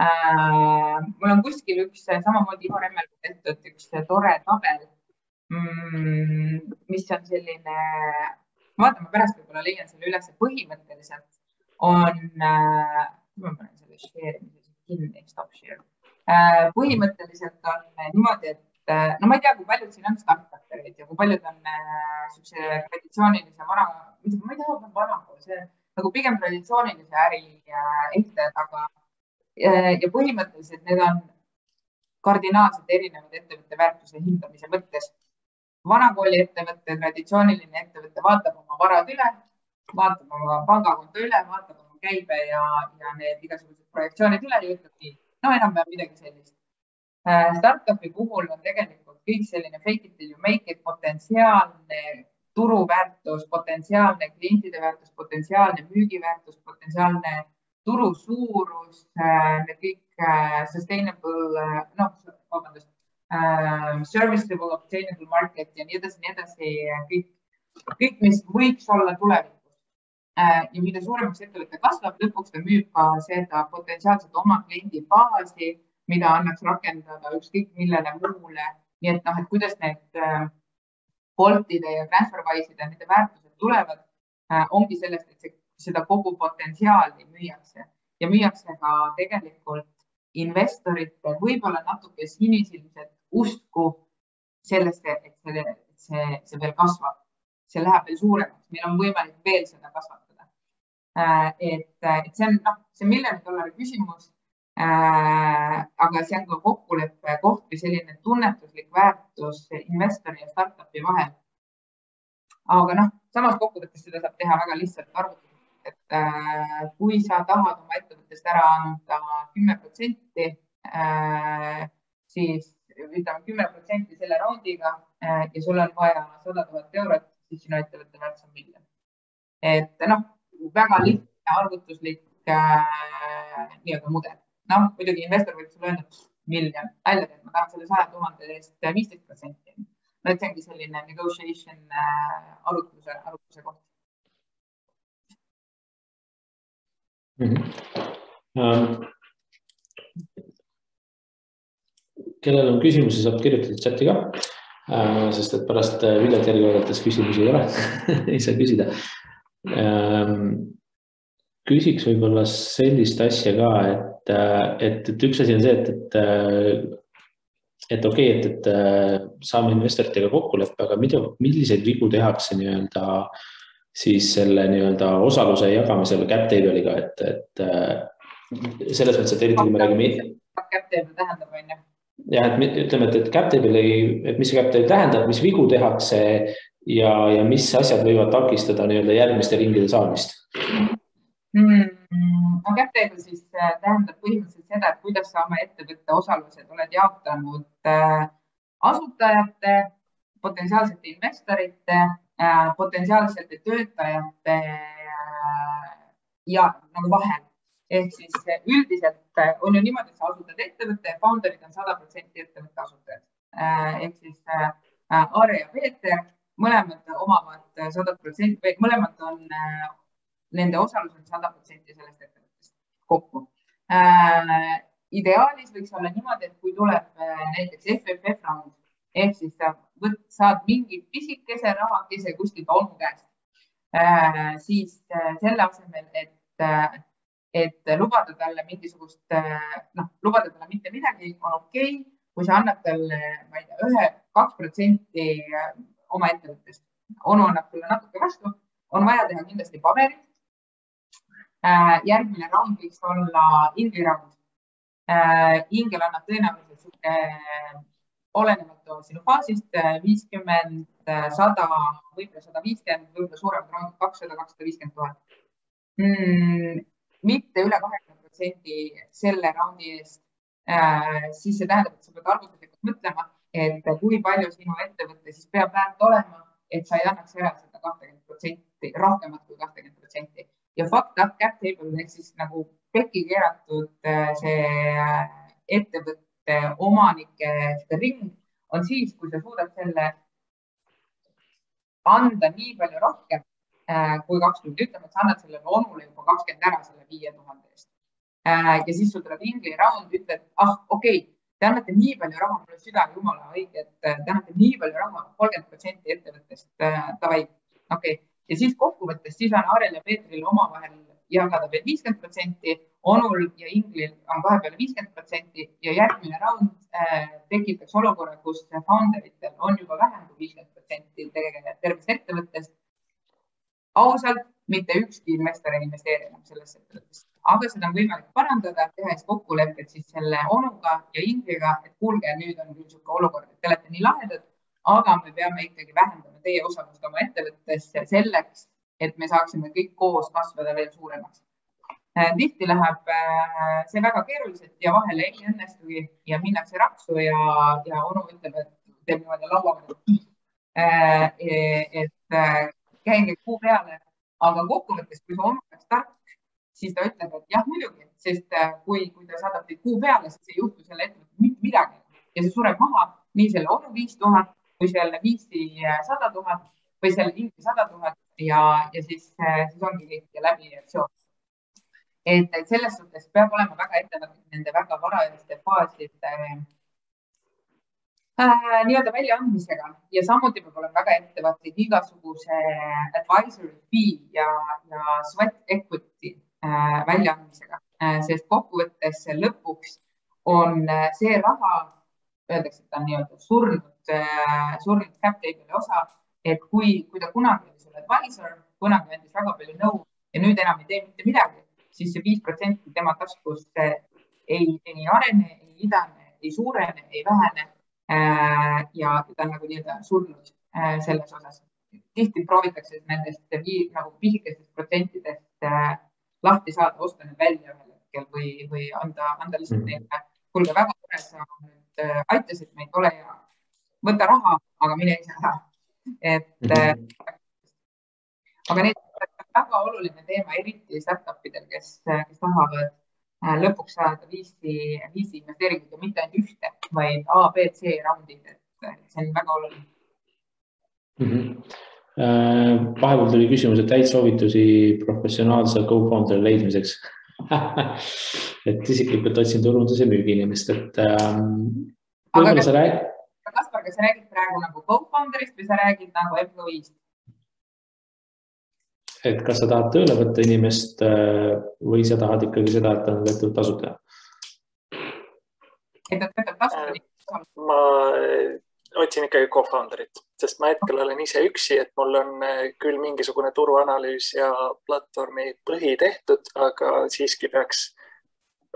äh,. mul on kuskil üks samamoodi Ivo Remmel tehtud üks tore tabel mm,, mis on selline, vaatame pärast võib-olla leian selle üles, põhimõtteliselt on äh,, ma panen selle share imise kinni, stop share äh,. põhimõtteliselt on niimoodi, et äh, no ma ei tea, kui paljud siin on startup'erid ja kui paljud on äh, traditsioonilise vara, ma ei taha vana, see nagu pigem traditsioonilise äri ehtajad, aga ja põhimõtteliselt need on kardinaalselt erinevad ettevõtte väärtuse hindamise mõttes. vanakooli ettevõte, traditsiooniline ettevõte vaatab oma varad üle, vaatab oma pangakonto üle, vaatab oma käibe ja, ja need igasugused projektsioonid üle ja ütleb nii, no enam-vähem midagi sellist. Startup'i puhul on tegelikult kõik selline fake it till you make it potentsiaalne turuväärtus, potentsiaalne klientide väärtus, potentsiaalne müügiväärtus, potentsiaalne turu suurus, äh, need kõik äh, sustainable, äh, noh, vabandust, serviceable, obtainable market ja nii edasi, nii edasi, kõik, kõik, mis võiks olla tulevikus. ja mida suuremaks ettevõte kasvab, lõpuks ta müüb ka seda potentsiaalselt oma kliendi baasi, mida annaks rakendada ükskõik millele muule. nii et noh, et kuidas need Boltide ja TransferWise'ide, nende väärtused tulevad, äh, ongi sellest, et see, seda kogu potentsiaali müüakse ja müüakse ka tegelikult investorite võib-olla natuke sinisilmset usku sellesse, et see, see, see veel kasvab, see läheb veel suuremaks, meil on võimalik veel seda kasvatada. Äh, et, et see on, noh, see miljoni dollari küsimus. Aga see on ka kokkuleppe koht või selline tunnetuslik väärtus investori ja startup'i vahel. aga noh, samas kokkuvõttes seda saab teha väga lihtsalt arvutada et äh, kui sa tahad oma ettevõttest ära anda kümme protsenti, äh, siis ütleme kümme protsenti selle raundiga äh, ja sul on vaja sada tuhat eurot, siis sinu ettevõtte väärtus on miljon. et noh, väga lihtne arvutuslik nii-öelda mudel. Noh, muidugi investor võib sulle öelda miljon, välja, et ma tahan selle saja tuhande eest viisteist protsenti. no et see ongi selline negotiation arutluse, arutluse koht mm. -hmm. kellel on küsimusi, saab kirjutada chati ka uh,, sest et pärast äh, videot järgi vaadates küsimusi ei ole (laughs) ei saa küsida uh,. Küsiks võib-olla sellist asja ka, et, et, et üks asi on see, et, et et okei okay,, et, et saame investoritega kokkuleppe, aga mida, milliseid vigu tehakse nii-öelda siis selle nii-öelda osaluse jagamisel cap table'iga, et, et selles mõttes, et eriti kui me räägime. Cap table tähendab, on ju. jah, et ütleme, et, et cap table'i, et mis see cap table tähendab, mis vigu tehakse ja, ja mis asjad võivad takistada nii-öelda järgmiste ringide saamist mm,? No cap table siis äh, tähendab põhimõtteliselt seda, et kuidas sa oma ettevõtte osalused oled jaotanud äh, asutajate, potentsiaalsete investorite Äh, potentsiaalsete töötajate ja nagu vahel. ehk siis üldiselt on ju niimoodi, et sa asutad ettevõtte ja founder'id on sada protsenti ettevõtte asutajad. ehk siis Aare ja Peeter, mõlemad omavad sada protsenti mõlemad on, nende osalus on sada protsenti sellest ettevõttest kokku ideaalis võiks olla niimoodi, et kui tuleb näiteks FFF round ehk siis sa võt, saad mingi pisikese rahakese kuskilt onu käest äh,, siis äh, selle asemel, et äh,, et lubada talle mingisugust äh,, noh, lubada talle mitte midagi, on okei okay,, kui sa annad talle, ma ei tea, ühe, kaks protsenti äh, oma ettevõttest. onu annab sulle natuke vastu, on vaja teha kindlasti paberid äh,. Järgmine raund võiks olla ingli raund äh,. ingel annab tõenäoliselt sihuke olenevalt sinu faasist, viiskümmend, sada, võib-olla sada viiskümmend, võib-olla suuremad raamid, kakssada, kakssada viiskümmend tuhat. Mm, mitte üle kahekümne protsendi selle raundi eest, siis see tähendab, et sa pead arvutuslikult mõtlema, et kui palju sinu ettevõte siis peab väärt olema, et sa ei annaks ära seda kahtekümmet protsenti, rohkemat kui kahtekümmet protsenti. Ja fucked up cap table ehk siis nagu pekki keeratud see ettevõtte omanike ring on siis, kui sa suudad selle anda nii palju rohkem äh, kui kakskümmend, ütleme, et sa annad sellele onule juba kakskümmend ära selle viie tuhande eest. Äh, ja siis sul tuleb ingli round, ütled, ah, okei okay,, te annate nii palju raha, mul on süda jumala õige, et äh, te annate nii palju raha, kolmkümmend protsenti ettevõttest, davai, okei okay.. Ja siis kokkuvõttes, siis on Aarel ja Peetril omavahel jagada veel viiskümmend protsenti onul ja inglil on kahe peale viiskümmend protsenti ja järgmine raund äh, tekitaks olukorra, kus founder itel on juba vähem kui viiskümmend protsenti tervest ettevõttest. ausalt, mitte ükski investor ei investeeri enam sellesse ettevõttesse, aga seda on võimalik parandada, tehes kokkulepped siis selle onuga ja ingliga, et kuulge, nüüd on küll niisugune olukord, et te olete nii lahedad, aga me peame ikkagi vähendama teie osalust oma ettevõttes selleks, et me saaksime kõik koos kasvada veel suuremaks Äh, tihti läheb äh, see väga keeruliselt ja vahel ei õnnestugi ja minnakse raksu ja, ja onu ütleb, et teeb niimoodi laua peal. Äh, et käige kuu peale, aga kokkuvõttes, kui see onu oleks tark, siis ta ütleb, et jah, muidugi, sest kui, kui ta saadab teid kuu peale, siis ei juhtu selle ettevõttega mitte midagi ja see sureb maha nii selle onu viis tuhat kui selle viisi sada tuhat või selle ingi sada tuhat ja, ja siis, siis ongi kõik läbi aktsioon et, et selles suhtes peab olema väga ettevaatlik nende väga varajaste faaside äh, nii-öelda väljaandmisega. Ja samuti peab olema väga ettevaatlik igasuguse advisory fee ja, ja sweat equity äh, väljaandmisega. Äh,, sest kokkuvõttes lõpuks on äh, see raha, öeldakse, et ta on nii-öelda surnud surnud cap table'i osa, et kui, kui ta kunagi oli sul advisor, kunagi andis väga palju nõu ja nüüd enam ei tee mitte midagi, siis see viis protsenti tema taskust äh, ei, ei arene, ei idane, ei suurene, ei vähene Äh, ja ta on nagu nii-öelda surnud äh, selles osas. tihti proovitakse nendest nagu pisikestest protsentidest äh, lahti saada, osta need välja ühel hetkel või, või anda, anda lihtsalt -hmm. neile, kuulge, väga tore, sa nüüd aitasid meid, ole hea, võta raha, aga mine ise ära. et mm -hmm. aga need väga oluline teema, eriti startup idel, kes, kes tahavad Äh, lõpuks saada viisi, viisi investeeringut ja mitte ainult ühte, vaid A, B, C raundid, et see on väga oluline mm. -hmm. vahepeal tuli küsimus, et häid soovitusi professionaalse co-founder'i leidmiseks (laughs) et isiklikult otsin turundus- ja müügiinimest, et ähm,. aga kas, rääg... Kas sa räägid praegu nagu co-founder'ist või sa räägid nagu employee'st? et kas sa tahad tööle võtta inimest äh, või sa tahad ikkagi seda, et ta on võetud tasuta? et ta töötab tasuta? ma äh, otsin ikkagi co-founder'it, sest ma hetkel olen ise üksi, et mul on äh, küll mingisugune turuanalüüs ja platvormi põhi tehtud, aga siiski peaks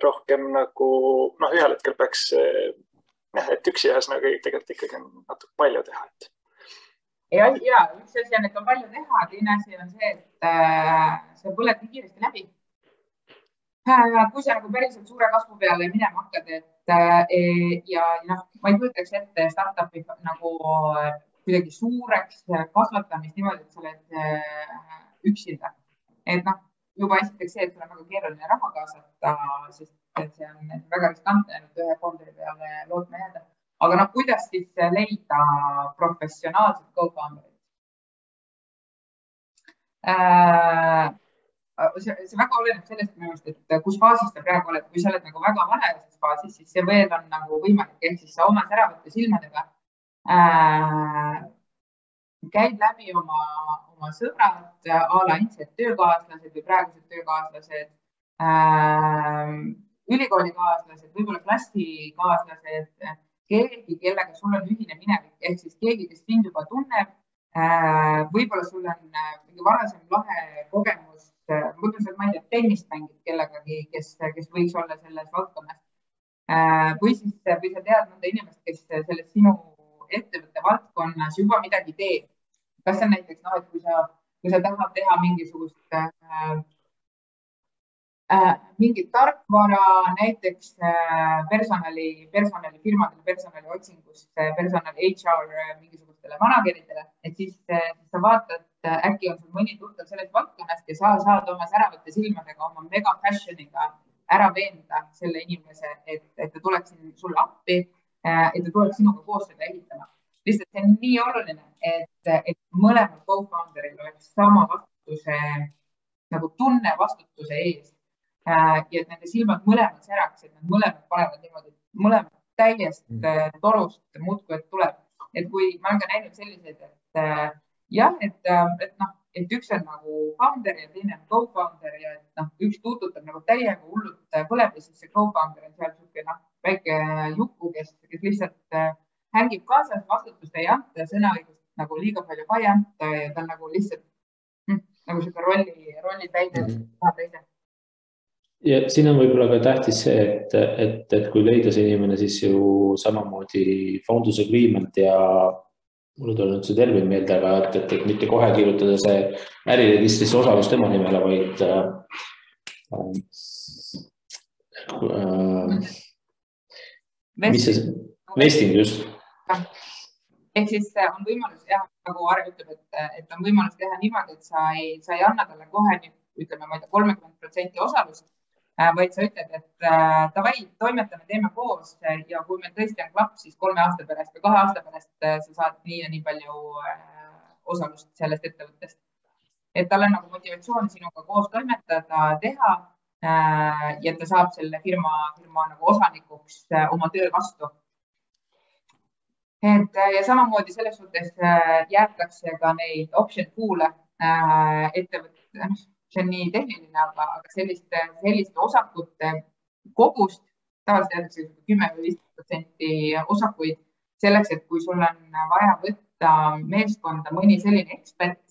rohkem nagu noh, ühel hetkel peaks jah, (laughs) et üksi ühesõnaga tegelikult ikkagi on natuke palju teha, et ja, ja üks asi on, et on palju teha, teine asi on see, et äh, see põleb nii kiiresti läbi äh,. kui sa nagu päriselt suure kasvu peale minema hakkad, et äh, ja noh, ma ei kujutaks ette startup'i nagu äh, kuidagi suureks kasvatamist niimoodi, et sa oled äh, üksinda. et noh, juba esiteks see, et sul on väga keeruline raha kaasata, sest et see on väga riskantne ainult ühe fondi peale lootma jääda. Aga noh, kuidas siis leida professionaalset co-founder'it äh,? see, see väga oleneb sellest minu arust, et kus faasis sa praegu oled, kui sa oled nagu väga varajases faasis, siis see veel on nagu võimalik, ehk siis sa oma säravate silmadega. Äh, käid läbi oma, oma sõbrad a la endised töökaaslased või praegused töökaaslased. Äh,, ülikoolikaaslased, võib-olla klassikaaslased keegi, kellega sul on ühine minevik, ehk siis keegi, kes sind juba tunneb. Äh, võib-olla sul on äh, mingi varasem lahe kogemus, äh, võib-olla sa, ma ei tea, tennist mängid kellegagi, kes, kes võiks olla selles valdkonnas. või siis, või sa tead mõnda inimest, kes selles sinu ettevõtte valdkonnas juba midagi teeb. kas see on näiteks noh, et kui sa, kui sa tahad teha mingisugust äh, Äh, mingit tarkvara, näiteks äh, personali, personalifirmadele, personali otsingusse, personali HR mingisugustele manageritele, et siis, siis sa vaatad, äkki on sul mõni tuttav sellest valdkonnast ja sa saad oma säravate silmadega, oma mega passion'iga ära veenda selle inimese, et, et ta tuleks sulle appi, äh, et ta tuleks sinuga koos seda ehitama. lihtsalt see on nii oluline, et, et mõlemal co-founder'il oleks sama vastutuse nagu tunne vastutuse ees Äh, ja et nende silmad mõlemad säraksid, nad mõlemad panevad niimoodi, mõlemad täiest mm. äh, torust muudkui, et tuleb. et kui ma olen ka näinud selliseid, et äh, jah, et, et noh, et üks on nagu founder ja teine on co-founder ja et noh, üks tuututab nagu täiega hullult põleb ja siis see co-founder on seal niisugune noh, väike juku, kes, kes lihtsalt hängib kaasas, vastutust ei anta, sõnaõigust nagu liiga palju ka ei anta ja ta on nagu lihtsalt hm, nagu niisugune rolli, rolli täide mm, -hmm. täide ja siin on võib-olla ka tähtis see, et, et, et kui leida see inimene, siis ju samamoodi founders agreement ja mul ei tule nüüd see termin meelde, aga et, et, et mitte kohe kirjutada see äriregistrisse osalus tema nimele, vaid äh, äh, mis see, vesting just. ehk siis on võimalus jah, nagu Arve ütleb, et, et on võimalus teha niimoodi, et sa ei, sa ei anna talle kohe ütleme, ma ei tea, kolmekümmend protsenti osalust Äh, vaid sa ütled, et äh, davai, toimetame, teeme koos ja kui meil tõesti on klapp, siis kolme aasta pärast või kahe aasta pärast äh, sa saad nii ja nii palju osalust sellest ettevõttest. et tal on nagu motivatsioon sinuga koos toimetada, teha ja ta saab selle firma, firma nagu osanikuks oma töö vastu. et ja samamoodi selles suhtes jäetakse ka neid option pool'e ettevõtete, noh, see on nii tehniline, aga, aga selliste, selliste osakute kogust, tavaliselt öeldakse kümme või viisteist protsenti osakuid selleks, et kui sul on vaja võtta meeskonda mõni selline ekspert,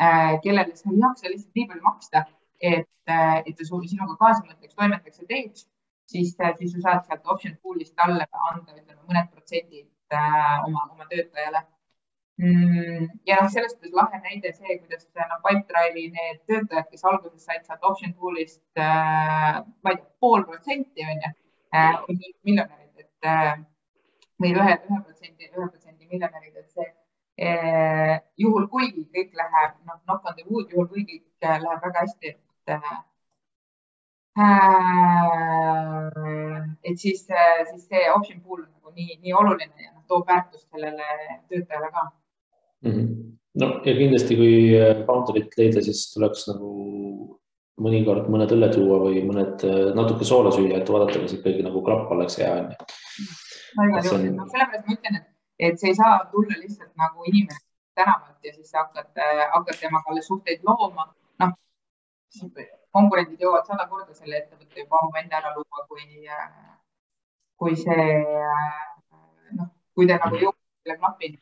äh, kellele sa ei jaksa lihtsalt nii palju maksta, et, äh, et ta sinuga kaasa mõtleks, toimetaks ja teeks, siis, äh, siis sa saad sealt option pool'ist talle anda, ütleme mõned protsendid oma, oma töötajale ja noh, selles suhtes lahe näide see, kuidas noh, Pipedrive'i need töötajad, kes alguses said sealt option pool'ist äh,, ma ei tea, pool protsenti on ju äh,, miljonärid, et äh, või ühe, ühe protsendi, ühe protsendi miljonärid, et see eh, juhul, kui kõik läheb, noh, knock on the wood, juhul kui kõik eh, läheb väga hästi, et äh, et siis, siis see option pool on nagu nii, nii oluline ja noh, toob väärtust sellele töötajale ka mm. -hmm. no ja kindlasti, kui founder'it leida, siis tuleks nagu mõnikord mõned õlled juua või mõned natuke soola süüa, et vaadata, kas ikkagi nagu klapp oleks hea onju sellepärast ma ütlen, et, et see ei saa tulla lihtsalt nagu inimene tänavalt ja siis sa hakkad, äh, hakkad temaga alles suhteid looma. noh, konkurendid jõuavad sada korda selle ettevõtte juba ammu enne ära luua, kui, äh, kui see, äh, noh, kui te nagu jõuate selle klapini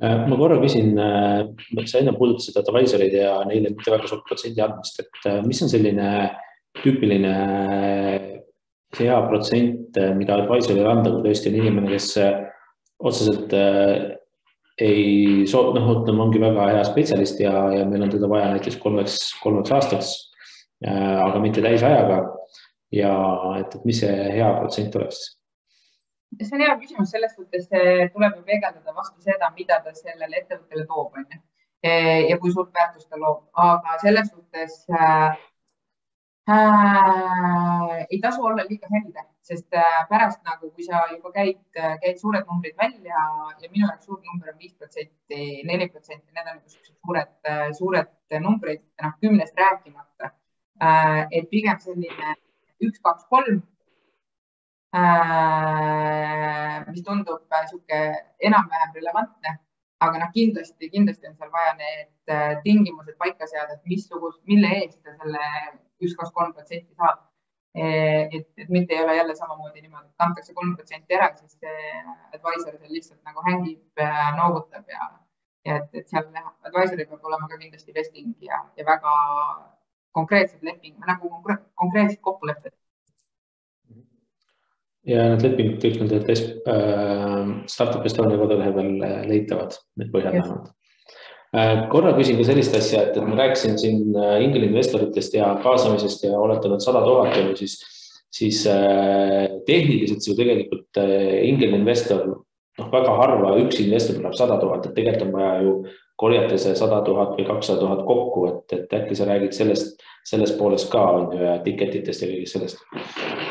ma korra küsin, sa enne puudutasid advisoreid ja neile mitte väga suurt protsendi andmist, et mis on selline tüüpiline hea protsent, mida advisor'ile anda, kui tõesti on inimene, kes otseselt ei soo-, noh, ütleme, ongi väga hea spetsialist ja, ja meil on teda vaja näiteks kolmeks, kolmeks aastaks, aga mitte täisajaga. ja et, et mis see hea protsent oleks? See on hea küsimus, selles suhtes tuleb ju peegeldada vastu seda, mida ta sellele ettevõttele toob, on ju. ja kui suurt väärtust ta loob, aga selles suhtes äh, äh, ei tasu olla liiga helde, sest äh, pärast nagu, kui sa juba käid, käid suured numbrid välja ja minu jaoks suur number on viis protsenti, neli protsenti, need on niisugused suured, äh, suured numbrid, noh kümnest rääkimata äh,. et pigem selline üks, kaks, kolm mis tundub niisugune enam-vähem relevantne aga noh, kindlasti, kindlasti on seal vaja need tingimused paika seada, et missugust, mille eest ta selle üks, kaks, kolm protsenti saab. et, et mitte ei ole jälle samamoodi niimoodi, et antakse kolm protsenti ära, siis see advisor seal lihtsalt nagu hängib, noogutab ja, ja et, et seal advisor'il peab olema ka kindlasti vesting ja, ja väga konkreetsed leping, nagu konkreetsed kokkulepped ja need lepingud kõik nende äh, Startup Estonia kodulehe peal leitavad, need põhjad vähemalt. Äh, korra küsin ka sellist asja, et, et ma rääkisin siin äh, ja kaasamisest ja oletame, et sada tuhat ju siis, siis äh, tehniliselt ju tegelikult ingelinvestor, noh, väga harva üks investor tuleb sada tuhat, et tegelikult on vaja ju korjata see sada tuhat või kakssada tuhat kokku, et, et äkki sa räägid sellest, sellest poolest ka on ju ja ticketitest ja kõigest sellest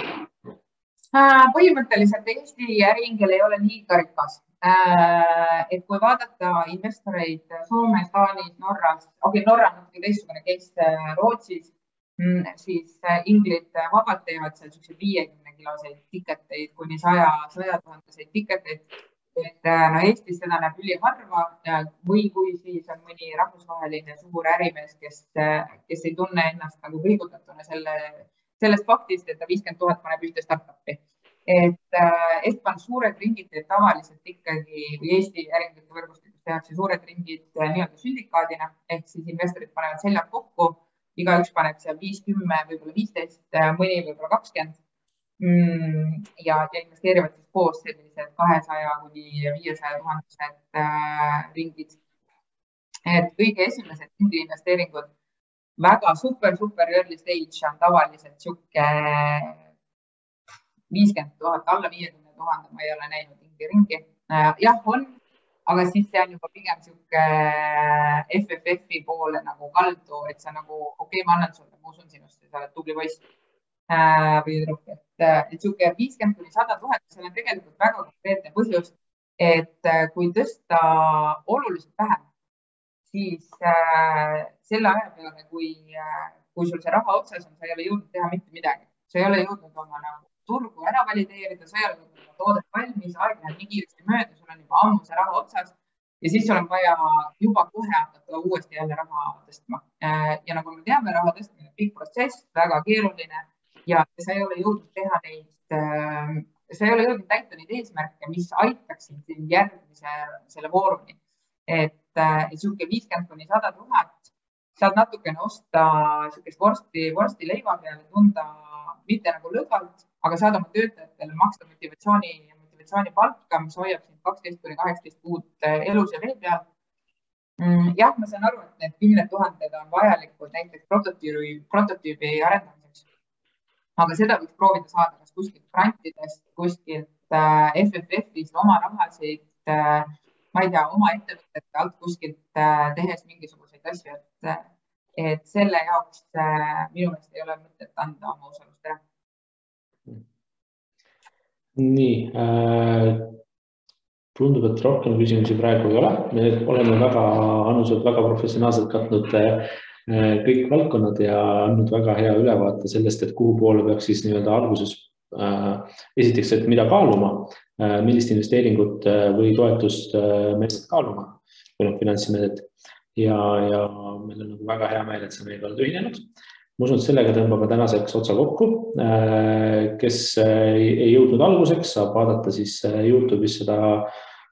põhimõtteliselt Eesti äriingel ei ole liiga rikas. Äh, et kui vaadata investoreid Soomes, Taanis, Norras, okei okay,, Norra on natuke teistsugune case äh, Rootsis, mm, siis äh, inglid vabalt teevad seal siukseid viiekümne kiloseid tiketeid kuni saja, saja tuhandeseid tiketeid. et no Eestis seda näeb üliharva või kui siis on mõni rahvusvaheline suur ärimees, kes, kes ei tunne ennast nagu kõigutatuna selle, sellest faktist, et ta viiskümmend tuhat paneb ühte startup'i et äh, Estban suured ringid tavaliselt ikkagi või Eesti äriühingute võrgustikus tehakse suured ringid äh, nii-öelda sündikaadina ehk siis investorid panevad seljad kokku, igaüks paneb seal viis, kümme, võib-olla viisteist, äh, mõni võib-olla kakskümmend mm,. ja, ja investeerivad siis koos sellised kahesaja kuni viiesaja tuhandesed ringid. et kõige esimesed investeeringud väga super, super early stage on tavaliselt sihuke viiskümmend tuhat, alla viiekümne tuhande ma ei ole näinud ringi ringi. Äh, jah, on, aga siis see on juba pigem sihuke äh, FFF-i poole nagu kaldu, et sa nagu, okei okay,, ma annan sulle, ma usun sinusse, sa oled tubli poiss äh, või tüdruk, et, et sihuke viiskümmend kuni sada tuhat, seal on tegelikult väga konkreetne põhjus, et kui tõsta oluliselt vähem, siis äh, selle aja peale, kui äh,, kui sul see raha otsas on, sa ei ole jõudnud teha mitte midagi, sa ei ole jõudnud oma nagu turgu ära valideerida, sa ei ole jõudnud toodet valmis, aeg läheb nii kiiresti mööda, sul on juba ammu see raha otsas ja siis sul on vaja juba kohe hakata uuesti jälle raha tõstma. ja nagu me teame, raha tõstmine on pikk protsess, väga keeruline ja sa ei ole jõudnud teha neid, sa ei ole jõudnud täita neid eesmärke, mis aitaksid sind järgmise selle vooruni. et niisugune viiskümmend kuni sada tuhat saad natukene osta niisugust vorsti, vorsti leiva peale, tunda mitte nagu lõdvalt, aga saad oma töötajatele maksta motivatsiooni, motivatsioonipalka, mis hoiab sind kaksteist kuni kaheksateist kuud eh, elus ja vee peal. Mm, jah, ma saan aru, et need kümned tuhanded on vajalikud näiteks prototüübi, prototüübi arendamiseks. aga seda võiks proovida saada kas kuskilt grantidest, kuskilt äh, FFF-ist oma rahasid äh,, ma ei tea, oma ettevõtete alt kuskilt äh, tehes mingisuguseid asju, et et selle jaoks äh, minu meelest ei ole mõtet anda oma osalust ära. nii äh,, tundub, et rohkem küsimusi praegu ei ole, me oleme väga, Annus, väga professionaalselt katnud äh, kõik valdkonnad ja andnud väga hea ülevaate sellest, et kuhu poole peaks siis nii-öelda alguses äh, esiteks, et mida kaaluma äh,, millist investeeringut äh, või toetust äh, meedet kaaluma või noh, finantsmeedet ja, ja meil on nagu väga hea meel, et sa meiega oled ühinenud. ma usun, et sellega tõmbame tänaseks otsa kokku. Äh, kes äh, ei jõudnud alguseks, saab vaadata siis äh, Youtube'is seda,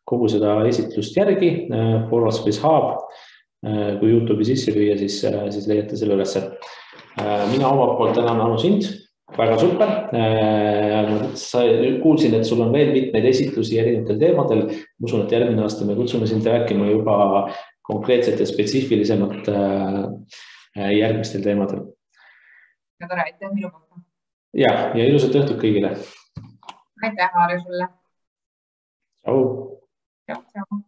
kogu seda esitlust järgi, Forward Hub. kui Youtube'i sisse lüüa, siis, siis leiate selle ülesse. mina omalt poolt tänan Anu sind väga super. sa kuulsin, et sul on veel mitmeid esitlusi erinevatel teemadel. ma usun, et järgmine aasta me kutsume sind rääkima juba konkreetselt ja spetsiifilisemalt äh, järgmistel teemadel. väga tore, aitäh minu poolt. ja, ja ilusat õhtut kõigile. aitäh, Aarja sulle. tšau. tšau, tšau.